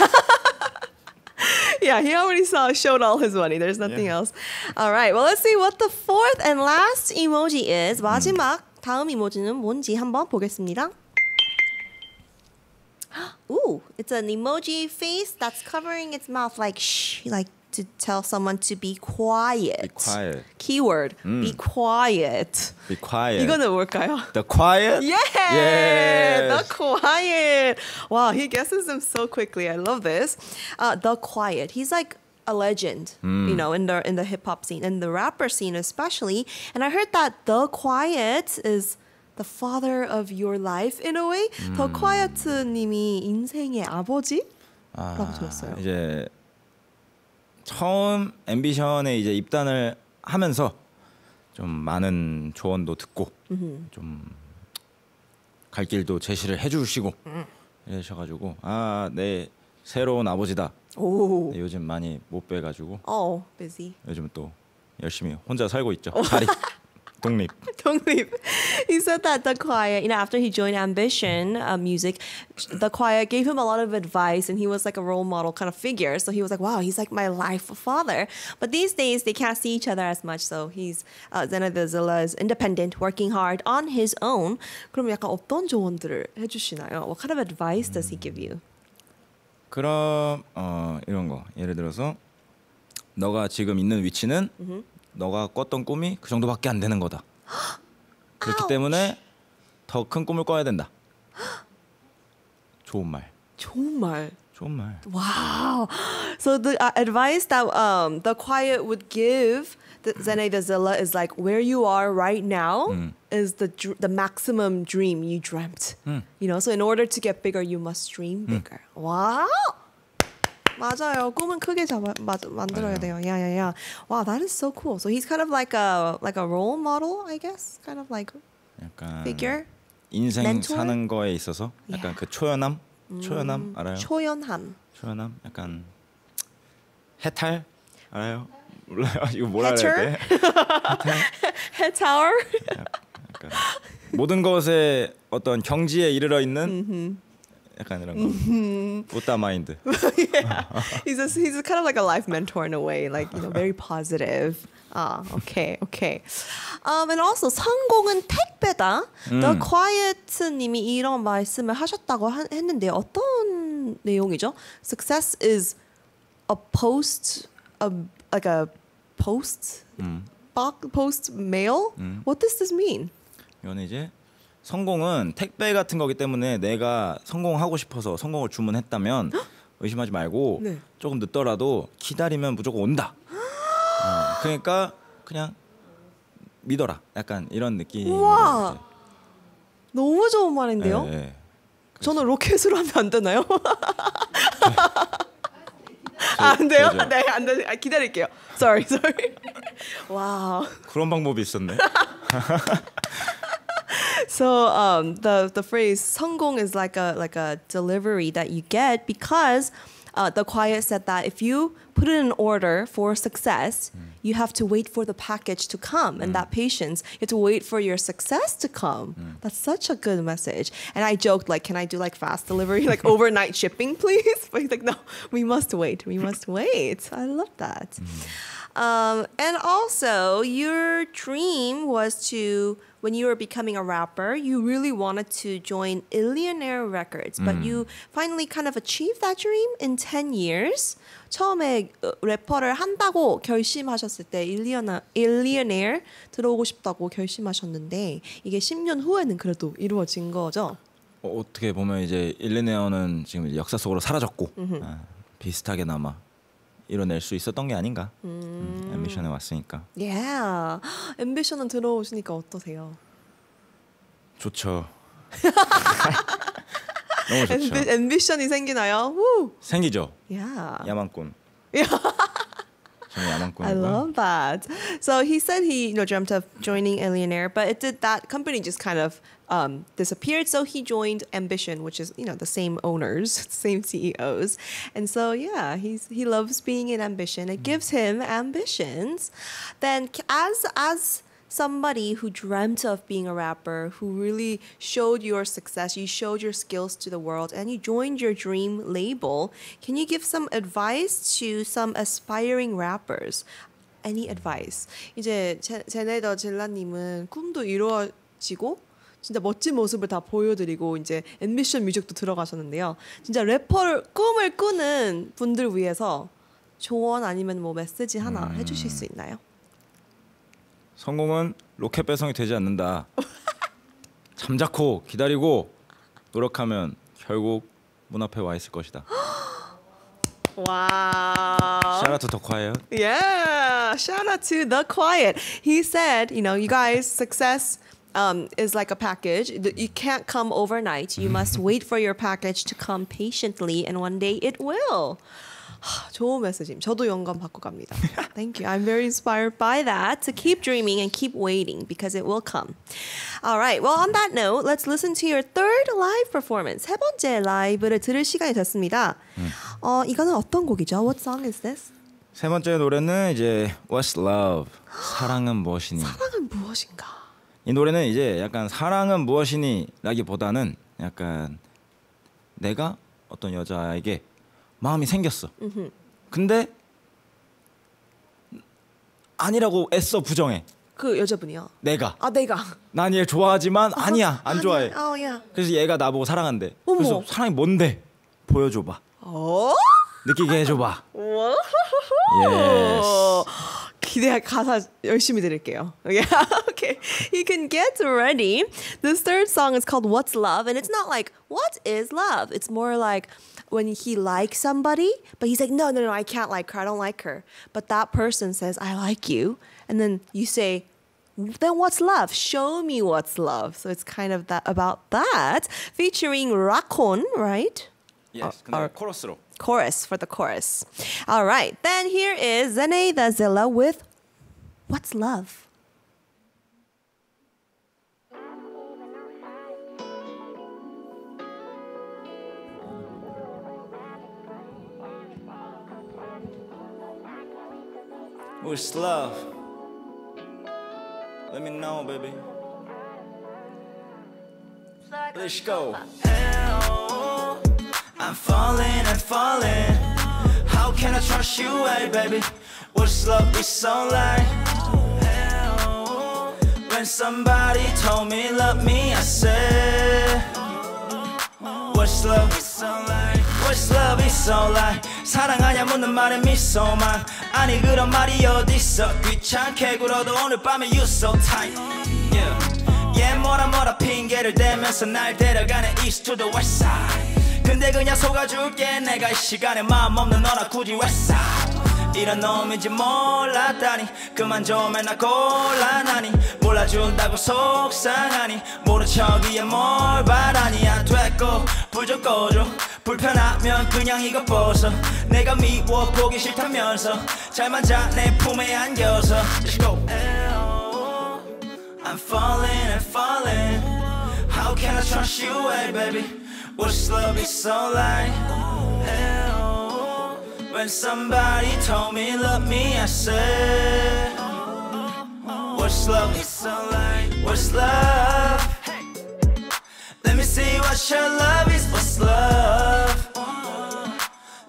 Yeah, he already saw showed all his money. There's nothing else. All right. Well, let's see what the fourth and last emoji is. 마지막 다음 이모지는 뭔지 한번 보겠습니다. Ooh, it's an emoji face that's covering its mouth like shh, like to tell someone to be quiet. Be quiet. Keyword: be quiet. Be quiet. 이거는 뭘까요? The quiet? Yeah, Yes. the quiet. Wow, he guesses them so quickly. I love this. Uh, the quiet. He's like a legend, you know, in the in the hip hop scene, in the rapper scene especially. And I heard that the quiet is the father of your life in a way. 더 quiet님이 인생의 아버지? 라고 들었어요. 이제 처음 앰비션에 이제 입단을 하면서 좀 많은 조언도 듣고 좀갈 길도 제시를 해주시고 이러셔가지고 아내 새로운 아버지다. 오, 네, 요즘 많이 못 뵈가지고 oh, busy. 요즘 또 열심히 혼자 살고 있죠. 자리 *laughs* 독립. Don't leave. *laughs* He said that the choir, you know, after he joined Ambition uh, Music, the choir gave him a lot of advice and he was like a role model kind of figure. So he was like, wow, he's like my life father. But these days, they can't see each other as much. So he's, uh, Zenith Zilla is independent, working hard on his own. 그럼 약간 어떤 조언들을 해주시나요? What kind of advice does he give you? 그럼 어 이런 거 예를 들어서 너가 지금 있는 위치는 너가 꿨던 꿈이 그 정도밖에 안 되는 거다. 그렇기 때문에 더 큰 꿈을 꿔야 된다. 좋은 말. 좋은 말. 좋은 말. Wow. So the uh, advice that um, the quiet would give the the Zilla is like where you are right now is the dr- the maximum dream you dreamt. You know, so in order to get bigger, you must dream bigger. Wow. 맞아요. 꿈은 크게 잡아 마, 만들어야 돼요. Yeah, yeah, yeah. Wow, that is so cool. So he's kind of like a like a role model, I guess. Kind of like 약간 figure. 인생 멘토? 사는 거에 있어서 약간 Yeah. 그 초연함, 초연함 알아요? 초연함. 초연함, 약간 해탈 알아요? 몰라요? 이거 뭐라? 해야 돼? Head tower. 약간 모든 것에 어떤 경지에 이르러 있는 약간 이런 거. 부다 마인드. yeah. he's a, he's a kind of like a life mentor in a way, like you know, very positive. Ah, okay, okay. Um, and also 성공은 택배다. The Quiet님이 이런 말씀을 하셨다고 하, 했는데 어떤 내용이죠? Success is a post, a like a post, box, post mail. What does this mean? 이거는 이제 성공은 택배 같은 거기 때문에 내가 성공하고 싶어서 성공을 주문했다면 *gasps* 의심하지 말고 네. 조금 늦더라도 기다리면 무조건 온다. 어, 그러니까 그냥 믿어라. 약간 이런 느낌. 우와. 너무 좋은 말인데요. 예, 저는 로켓으로 하면 안 되나요? 아, *laughs* 안 돼요? 되죠. 네, 안 돼. 아, 기다릴게요. Sorry, sorry. *laughs* 와우. 그런 방법이 있었네. *laughs* so um, the the phrase 성공 is like a like a delivery that you get because uh, the quiet said that if you put in an order for success, you have to wait for the package to come, and that patience, you have to wait for your success to come. That's such a good message. And I joked like, can I do like fast delivery, like *laughs* overnight shipping, please? *laughs* But he's like, no, we must wait. We must wait. I love that. Um, and also, your dream was to, when you were becoming a rapper, you really wanted to join Illionaire Records, but you finally kind of achieved that dream in 10 years. 처음에 어, 래퍼를 한다고 결심하셨을 때 일리어나, 일리어네어 들어오고 싶다고 결심하셨는데 이게 10년 후에는 그래도 이루어진 거죠. 어, 어떻게 보면 이제 일리네어는 지금 역사 속으로 사라졌고 아, 비슷하게나마 이뤄낼 수 있었던 게 아닌가. 음, 앰비션에 왔으니까 Yeah. 앰비션은 들어오시니까 어떠세요? 좋죠. 너무 좋죠. 앰비, 앰비션이 생기나요? 우. 생기죠. Yeah. 야망꾼. 저는 I love that. So he said he you know dreamt of joining Alienaire, but it did that company just kind of um, disappeared. So he joined Ambition, which is you know the same owners, *laughs* same CEOs, and so yeah, he's he loves being in Ambition. It gives him ambitions. Then c- as as somebody who dreamt of being a rapper, who really showed your success, you showed your skills to the world, and you joined your dream label. Can you give some advice to some aspiring rappers? Any advice? 이제 제, 제네더 질라님은 꿈도 이루어지고 진짜 멋진 모습을 다 보여드리고 이제 앰비션 뮤직도 들어가셨는데요. 진짜 래퍼를 꿈을 꾸는 분들 위해서 조언 아니면 뭐 메시지 하나 해주실 수 있나요? 성공은 로켓 배송이 되지 않는다. *laughs* 잠자코 기다리고 노력하면 결국 문 앞에 와 있을 것이다. Wow. 샤라투 더 콰이어. Yeah, shout out to the quiet. He said, you know, you guys, success um, is like a package. Th- You can't come overnight. You must wait *laughs* for your package to come patiently, and one day it will. 하, *sighs* 좋은 메시지. 저도 영감 받고 갑니다. *laughs* Thank you. I'm very inspired by that to keep dreaming and keep waiting because it will come. All right. Well, on that note, let's listen to your third live performance. 세 번째 라이브를 들을 시간이 됐습니다. 어, 이거는 어떤 곡이죠? What song is this? 세 번째 노래는 이제 What's Love? *gasps* 사랑은 무엇이니? 사랑은 무엇인가? 이 노래는 이제 약간 사랑은 무엇이니라기보다는 약간 내가 어떤 여자에게 마음이 생겼어. 근데 아니라고 애써 부정해. 그 여자분이요. 내가 아 내가. 난 얘 좋아하지만 아니야 안 좋아해. 어, 야. 그래서 얘가 나보고 사랑한대. 어머. 그래서 사랑이 뭔데? 보여줘봐. 어? 느끼게 해줘봐. 와. Yes. 기대 가사 열심히 들을게요. Yeah, *laughs* okay. You can get ready. This third song is called "What's Love," and it's not like "What is love." It's more like when he likes somebody, but he's like, "No, no, no, I can't like her. I don't like her." But that person says, "I like you," and then you say, then what's love? Show me what's love. So it's kind of that about that, featuring Rakon, right? Yes. 어, 근데 코러스로. Chorus for the chorus. All right, then here is Zene the Zilla with What's Love? What's love? Let me know, baby. Let's go. I'm falling and falling. How can I trust you, hey baby? What's love be so like? When somebody told me love me, I said, What's love be so like? What's love be so like? 사랑하냐 묻는 말에 미소만 아니 그런 말이 어딨어 귀찮게 굴어도 오늘 밤에 you so tight yeah. 얘 뭐라 뭐라 핑계를 대면서 날 데려가는 east to the west side 근데 그냥 속아줄게. 내가 이 시간에 마음 없는 너라 굳이 west side 이런 놈인지 몰랐다니. 그만 좀 해나 곤란하니. 몰라준다고 속상하니. 모른 척이야 뭘 바라니. 안 됐고. 불좀 꺼줘 불편하면 그냥 이거 벗어 내가 미워 보기 싫다면서. 잘만 자내 품에 안겨서. Let's go. I'm falling and falling. I trust you, hey baby? What's love is so? Hell, when somebody told me love me, I said, What's love is so like? What's love? Let me see what your love is. What's love?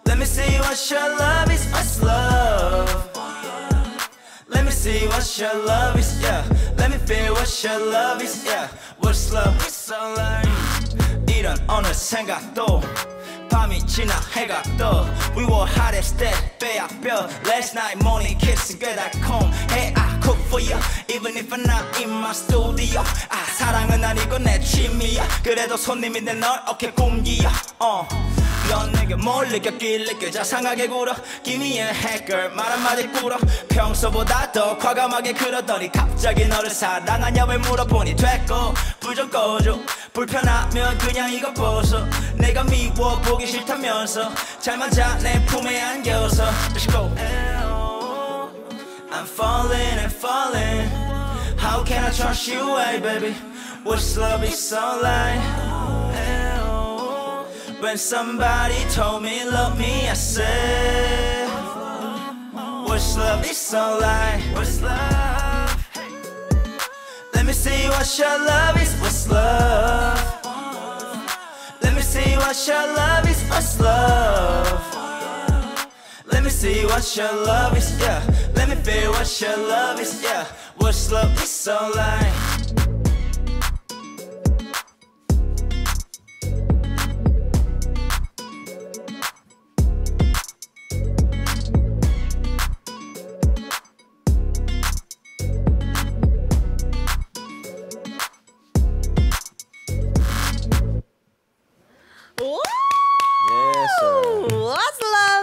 Let me see what your love is. What's love? Let me see what your love is. Yeah. Let me feel what your love is. Yeah. What's love? So like 이런 어느 생각도 밤이 지나 해가 떠 We were hot as that 빼앗겨 Last night morning kissing 꽤 달콤해 I cook for you Even if I'm not in my studio 아 사랑은 아니고 내 취미야. 그래도 손님인데 널 어깨 꿈기야. 어. 넌 내게 뭘 느꼈길래 꽤 자상하게 굴어. Give me a head girl 말 한마디 꿇어. 평소보다 더 과감하게 그러더니 갑자기 너를 사랑하냐 왜 물어보니 됐고. 불 좀 꺼줘. 불편하면 그냥 이거 벗어. 내가 미워 보기 싫다면서 잘 맞아 내 품에 안겨서. Let's go I'm falling and falling How can I trust you, hey baby? What's love is so like? When somebody told me love me, I said, What's love is so like? What's love? Let me see what your love is. What's love? Let me see what your love is. What's love? See what your love is. Yeah. Let me feel what your love is. Yeah. What's love is so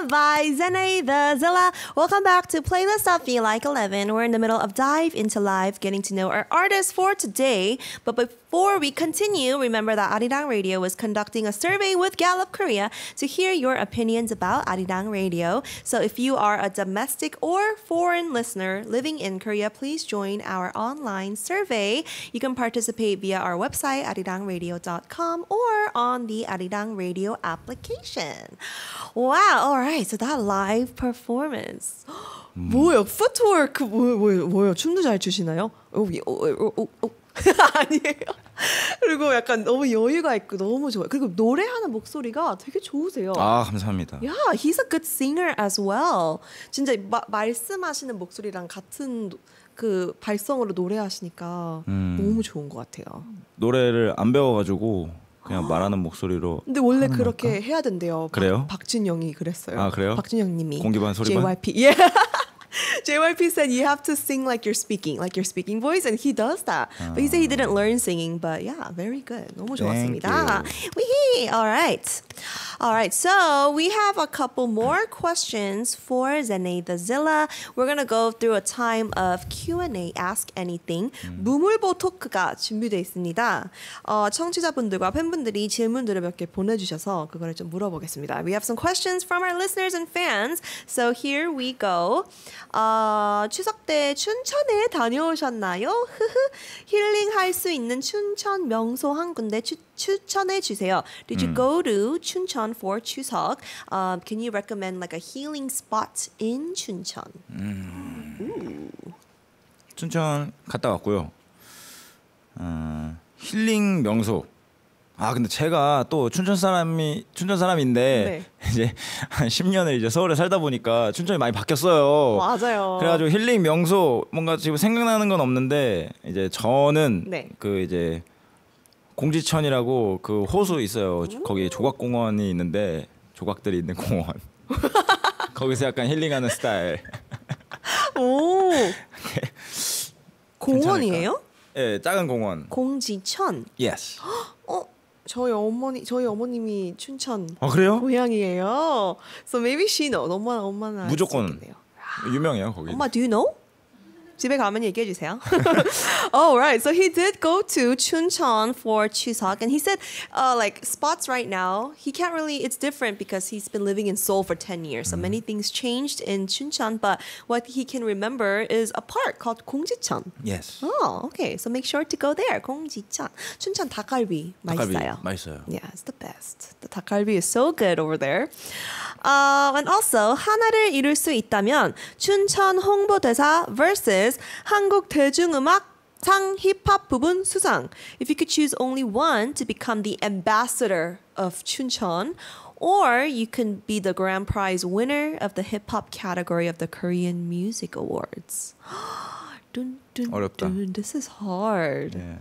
by Zene the Zilla. Welcome back to Playlist of Feel Like 11. We're in the middle of Dive into Live, getting to know our artists for today. But before we continue, remember that Arirang Radio is conducting a survey with Gallup Korea to hear your opinions about Arirang Radio. So if you are a domestic or foreign listener living in Korea, please join our online survey. You can participate via our website, arirangradio.com, or on the Arirang Radio application. Wow, all right. So that live performance. *gasps* 뭐예요? footwork 뭐예요? 뭐예요? 뭐예요? 춤도 잘 추시나요? 어, 어, 어. *laughs* 아니에요. 그리고 약간 너무 여유가 있고 너무 좋아요. 그리고 노래하는 목소리가 되게 좋으세요. 아 감사합니다. Yeah, he's a good singer as well. 진짜 마, 말씀하시는 목소리랑 같은 그 발성으로 노래하시니까 음. 너무 좋은 것 같아요. 노래를 안 배워가지고 그냥 말하는 목소리로 근데 원래 그렇게 걸까? 해야 된대요. 박- 그래요? 박진영이 그랬어요. 아, 그래요? 박진영님이 공기반, 소리반? JYP. Yeah. *laughs* *laughs* JYP said you have to sing like you're speaking, like your speaking voice, and he does that. But he said he didn't learn singing, but yeah, very good. 너무 Thank 좋았습니다. Wee! All right. All right, so we have a couple more questions for Zene the Zilla. We're gonna go through a time of Q&A, ask anything. 무물보 토크가 준비되어 있습니다. 어, 청취자분들과 팬분들이 질문들을 몇 개 보내주셔서 그거를 좀 물어보겠습니다. We have some questions from our listeners and fans. So here we go. 어, 추석 때 춘천에 다녀오셨나요? 흐흐. 힐링할 수 있는 춘천 명소 한 군데 추, 추천해 주세요. Did you go to 춘천 for 추석? Um, can you recommend like a healing spot in 춘천? 춘천 갔다 왔고요. 어, 힐링 명소. 아 근데 제가 또 춘천 사람이 춘천 사람인데 *laughs* 이제 한 10년을 이제 서울에 살다 보니까 춘천이 많이 바뀌었어요. 맞아요. 그래가지고 힐링 명소 뭔가 지금 생각나는 건 없는데 이제 저는 네. 그 이제 공지천이라고 그 호수 있어요. 거기 조각공원이 있는데 조각들이 있는 공원. *laughs* 거기서 약간 힐링하는 스타일. 오. *laughs* 공원이에요? 예, 작은 공원. 공지천. 예스. 어, 저희 어머니 저희 어머님이 춘천 아 그래요? 고향이에요. So maybe she know. 엄마 엄마는 무조건. 유명해요 거기. 엄마 do you know? 집에 가면 얘기해 주세요. *laughs* oh, right. So he did go to Chuncheon for Chuseok, and he said, uh, like spots right now, he can't really. It's different because he's been living in Seoul for ten years, so many things changed in Chuncheon. But what he can remember is a park called Gongjicheon. Yes. Oh, okay. So make sure to go there. Gongjicheon. 춘천 닭갈비 닭갈비 맛있어요. 맛있어요. Yeah, it's the best. The 닭갈비 is so good over there. Uh, and also 하나를 이룰 수 있다면 춘천 홍보대사 versus 한국 대중음악상 힙합 부분 수상. If you could choose only one to become the ambassador of 춘천, or you can be the grand prize winner of the hip hop category of the Korean Music Awards. *gasps* dun, dun, 어렵다. dun. This is hard. 예.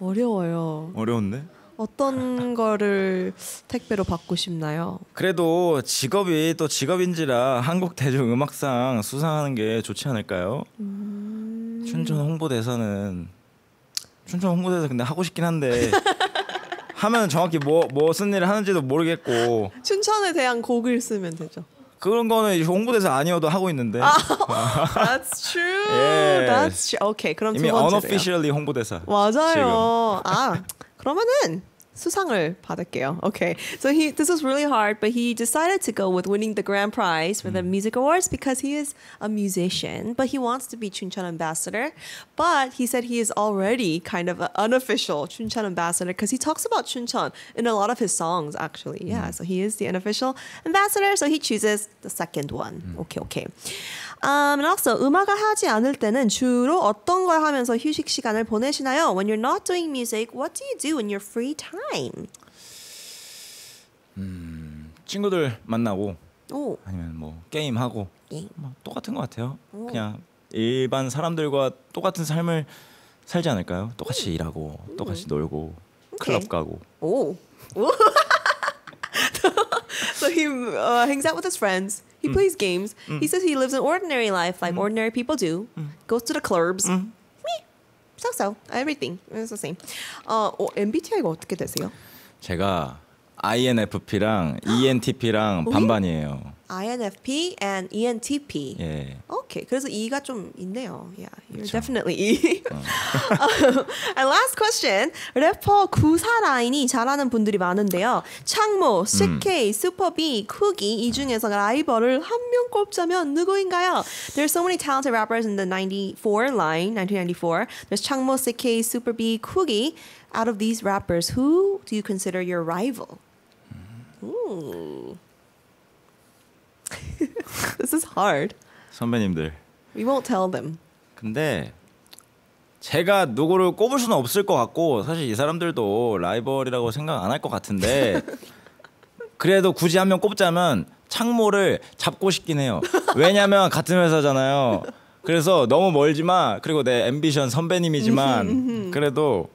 어려워요. 어려운데? 어떤 거를 택배로 받고 싶나요? 그래도 직업이 또 직업인지라 한국 대중 음악상 수상하는 게 좋지 않을까요? 음. 춘천 홍보대사는 춘천 홍보대사 근데 하고 싶긴 한데 *laughs* 하면 정확히 뭐 무슨 일을 하는지도 모르겠고 춘천에 대한 곡을 쓰면 되죠. 그런 거는 홍보대사 아니어도 하고 있는데 That's true. Yes. *laughs* That's true. 오케이, 그럼 두 이미 unofficially 홍보대사. 맞아요. 아, 그러면은 수상을 받을게요. Okay. So he this was really hard, but he decided to go with winning the grand prize for the music awards because he is a musician, but he wants to be Chuncheon ambassador. But he said he is already kind of an unofficial Chuncheon ambassador because he talks about Chuncheon in a lot of his songs actually. Yeah, so he is the unofficial ambassador, so he chooses the second one. Okay, okay. Um, and also 음악을 하지 않을 때는 주로 어떤 걸 하면서 휴식 시간을 보내시나요? When you're not doing music, what do you do in your free time? 친구들 만나고 오, 아니면 뭐 게임 하고 게임. 뭐 똑같은 것 같아요. 그냥 일반 사람들과 똑같은 삶을 살지 않을까요? 똑같이 일하고 똑같이 놀고 클럽 가고 오. 오. *laughs* so he uh, hangs out with his friends. He plays games. He says he lives an ordinary life like ordinary people do. Goes to the clubs. Me. So so. Everything. It's the same. 어, 어, MBTI가 어떻게 되세요? 제가 INFP랑 ENTP랑 반반이에요. INFP and E ENTP. 예. 오케이. 그래서 E가 좀 있네요. Yeah, you're definitely E. and last question. 래퍼 구사 라인이 잘하는 분들이 많은데요. 창모, CK, 슈퍼비, 쿠기 이 중에서 라이벌을 한 명 꼽자면 누구인가요? There's so many talented rappers in the 94 line, 1994. There's 창모, CK, 슈퍼비, 쿠기. Out of these rappers, who do you consider your rival? Ooh. *laughs* this is hard. 선배님들. We won't tell them. 근데 제가 누구를 꼽을 수는 없을 것 같고 사실 이 사람들도 라이벌이라고 생각 안 할 것 같은데 *laughs* 그래도 굳이 한 명 꼽자면 창모를 잡고 싶긴 해요. 왜냐면 같은 회사잖아요. 그래서 너무 멀지만 그리고 내 앰비션 선배님이지만 그래도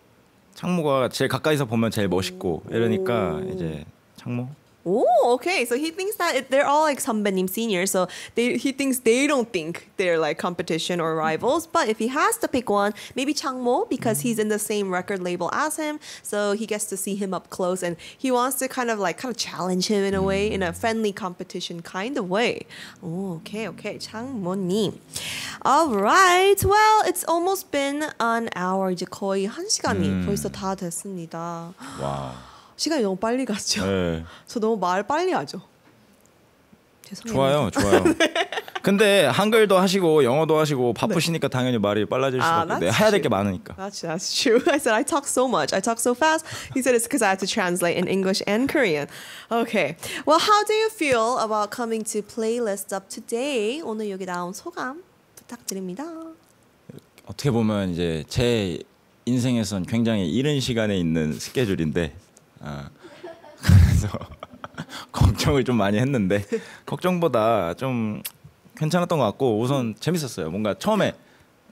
창모가 제일 가까이서 보면 제일 멋있고 이러니까 이제 창모 Oh, okay. So he thinks that it, they're all like 선배님 seniors. So they, he thinks they don't think they're like competition or rivals. But if he has to pick one, maybe Changmo because he's in the same record label as him. So he gets to see him up close and he wants to kind of like kind of challenge him in a way, in a friendly competition kind of way. Oh, okay, okay. 창모님. All right. Well, it's almost been an hour. 이제 거의 한 시간이 벌써 다 됐습니다. 와. 시간이 너무 빨리 갔죠. 네. 저 너무 말 빨리 하죠. 죄송해요. 좋아요, 좋아요. 근데 한글도 하시고 영어도 하시고 바쁘시니까 당연히 말이 빨라질 아, 수밖에. 네, that's 해야 될. 게 많으니까. That's that's true. I said I talk so much. I talk so fast. He said it's because I had to translate in English and Korean. Okay. Well, how do you feel about coming to playlist up today? 오늘 여기 나온 소감 부탁드립니다. 어떻게 보면 이제 제 인생에선 굉장히 이른 시간에 있는 스케줄인데 아, 그래서 걱정을 좀 많이 했는데 걱정보다 좀 괜찮았던 것 같고 우선 재밌었어요. 뭔가 처음에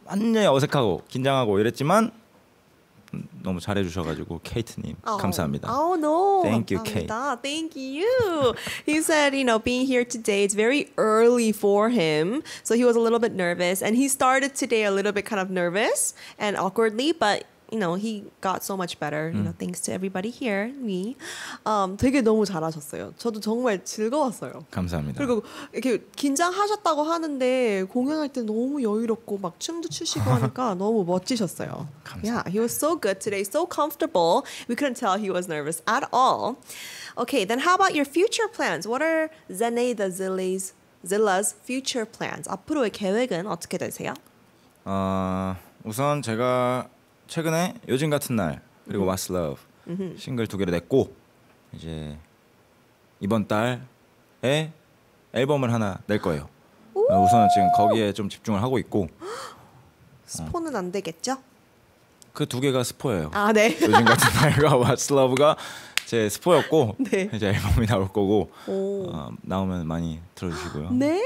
완전히 어색하고 긴장하고 이랬지만 음, 너무 잘해주셔가지고 케이트님 감사합니다. Oh no. Thank you, Kate. Thank you. He said, you know, being here today, it's very early for him. So he was a little bit nervous. And he started today a little bit kind of nervous and awkwardly, but you know he got so much better. You know thanks to everybody here, me. Um, 되게 너무 잘하셨어요. 저도 정말 즐거웠어요. 감사합니다. 그리고 이렇게 긴장하셨다고 하는데 공연할 때 너무 여유롭고 막 춤도 추시고 하니까 너무 멋지셨어요. Yeah, he was so good today, so comfortable. We couldn't tell he was nervous at all. Okay, then how about your future plans? What are Zene the Zilla's Zilla's future plans? 앞으로의 계획은 어떻게 되세요? 어, 우선 제가 최근에 요즘 같은 날 그리고 What's Love 싱글 두 개를 냈고 이제 이번 달에 앨범을 하나 낼 거예요. 어, 우선은 지금 거기에 좀 집중을 하고 있고 *gasps* 스포는 안 되겠죠? 그 두 개가 스포예요. 아, 네. *laughs* 요즘 같은 날과 What's Love가 제 스포였고 네. 이제 앨범이 나올 거고 오. 어, 나오면 많이 들어주시고요. 네,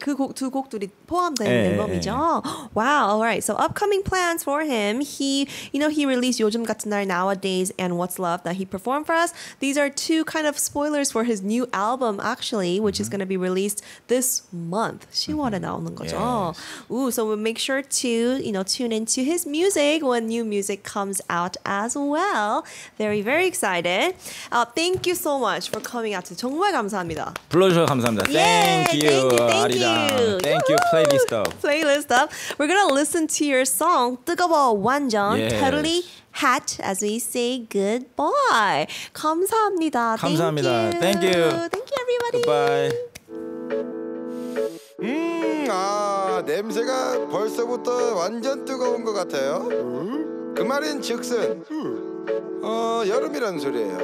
그 곡 두 곡들이 포함된 예, 앨범이죠. Wow, alright. So upcoming plans for him. He, you know, he released 요즘 같은 날 nowadays and What's Love that he performed for us. These are two kind of spoilers for his new album, actually, which is going to be released this month. 10월에 나오는 거죠. Ooh, so we'll make sure to, you know, tune into his music when new music comes out as well. Very, very excited. Uh, thank you so much for coming out. 정말 감사합니다. 불러주셔서 감사합니다. Yeah, thank you, thank you, thank You. Thank you, playlist of. playlist up. We're gonna listen to your song 뜨거워 완전 Yes. totally hat as we say goodbye. 감사합니다. 감사합니다. Thank you. Thank you everybody. Goodbye. 음, 아 냄새가 벌써부터 완전 뜨거운 것 같아요. 그 말인 즉슨 어 여름이란 소리예요.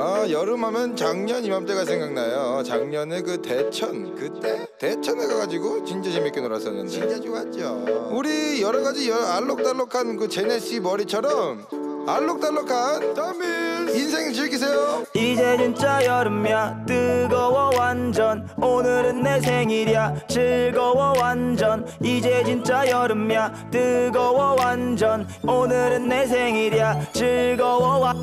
아 여름하면 작년 이맘때가 생각나요. 작년에 그 대천 그때? 대천에 가가지고 진짜 재밌게 놀았었는데. 진짜 좋았죠. 우리 여러 가지 여- 알록달록한 그 제네시 머리처럼 알록달록한 더밀 인생 즐기세요. 이제 진짜 여름이야. 뜨거워 완전. 오늘은 내 생일이야. 즐거워 완전. 이제 진짜 여름이야. 뜨거워 완전. 오늘은 내 생일이야. 즐거워 와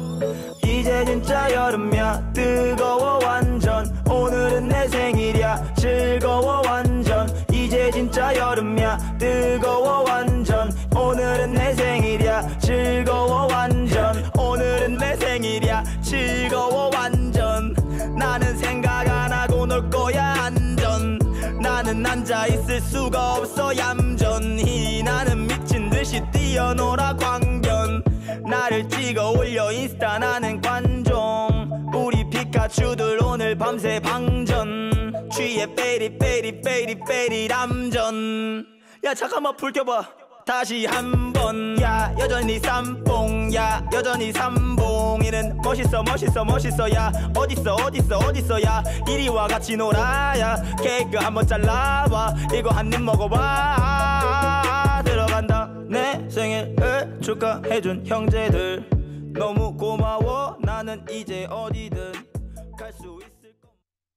이제 진짜 여름이야. 뜨거워 완전. 오늘은 내 생일이야. 즐거워 완전. 이제 진짜 여름이야. 뜨거워 완전. 오늘은 내 생일이야. 즐거워 완전. 오늘은 내 생일이야. 즐거워 완전. 나는 생각 안 하고 놀 거야 안전. 나는 앉아 있을 수가 없어 얌전히 나는 미친 듯이 뛰어놀아 광변 나를 찍어 올려 인스타 나는 관종. 우리 피카츄들 오늘 밤새 방전. 취해 빼리 빼리 빼리 빼리 람전. 야 잠깐만 불 켜봐. 다시 한번. 야 여전히 쌈뽕 야 여전히 삼봉이는 멋있어 멋있어 멋있어. 야 어딨어 어딨어 어딨어. 야 이리와 같이 놀아 야. 케이크 한번 잘라봐 이거 한 입 먹어봐 내 생일을 축하해준 형제들. 너무 고마워. 나는 이제 어디든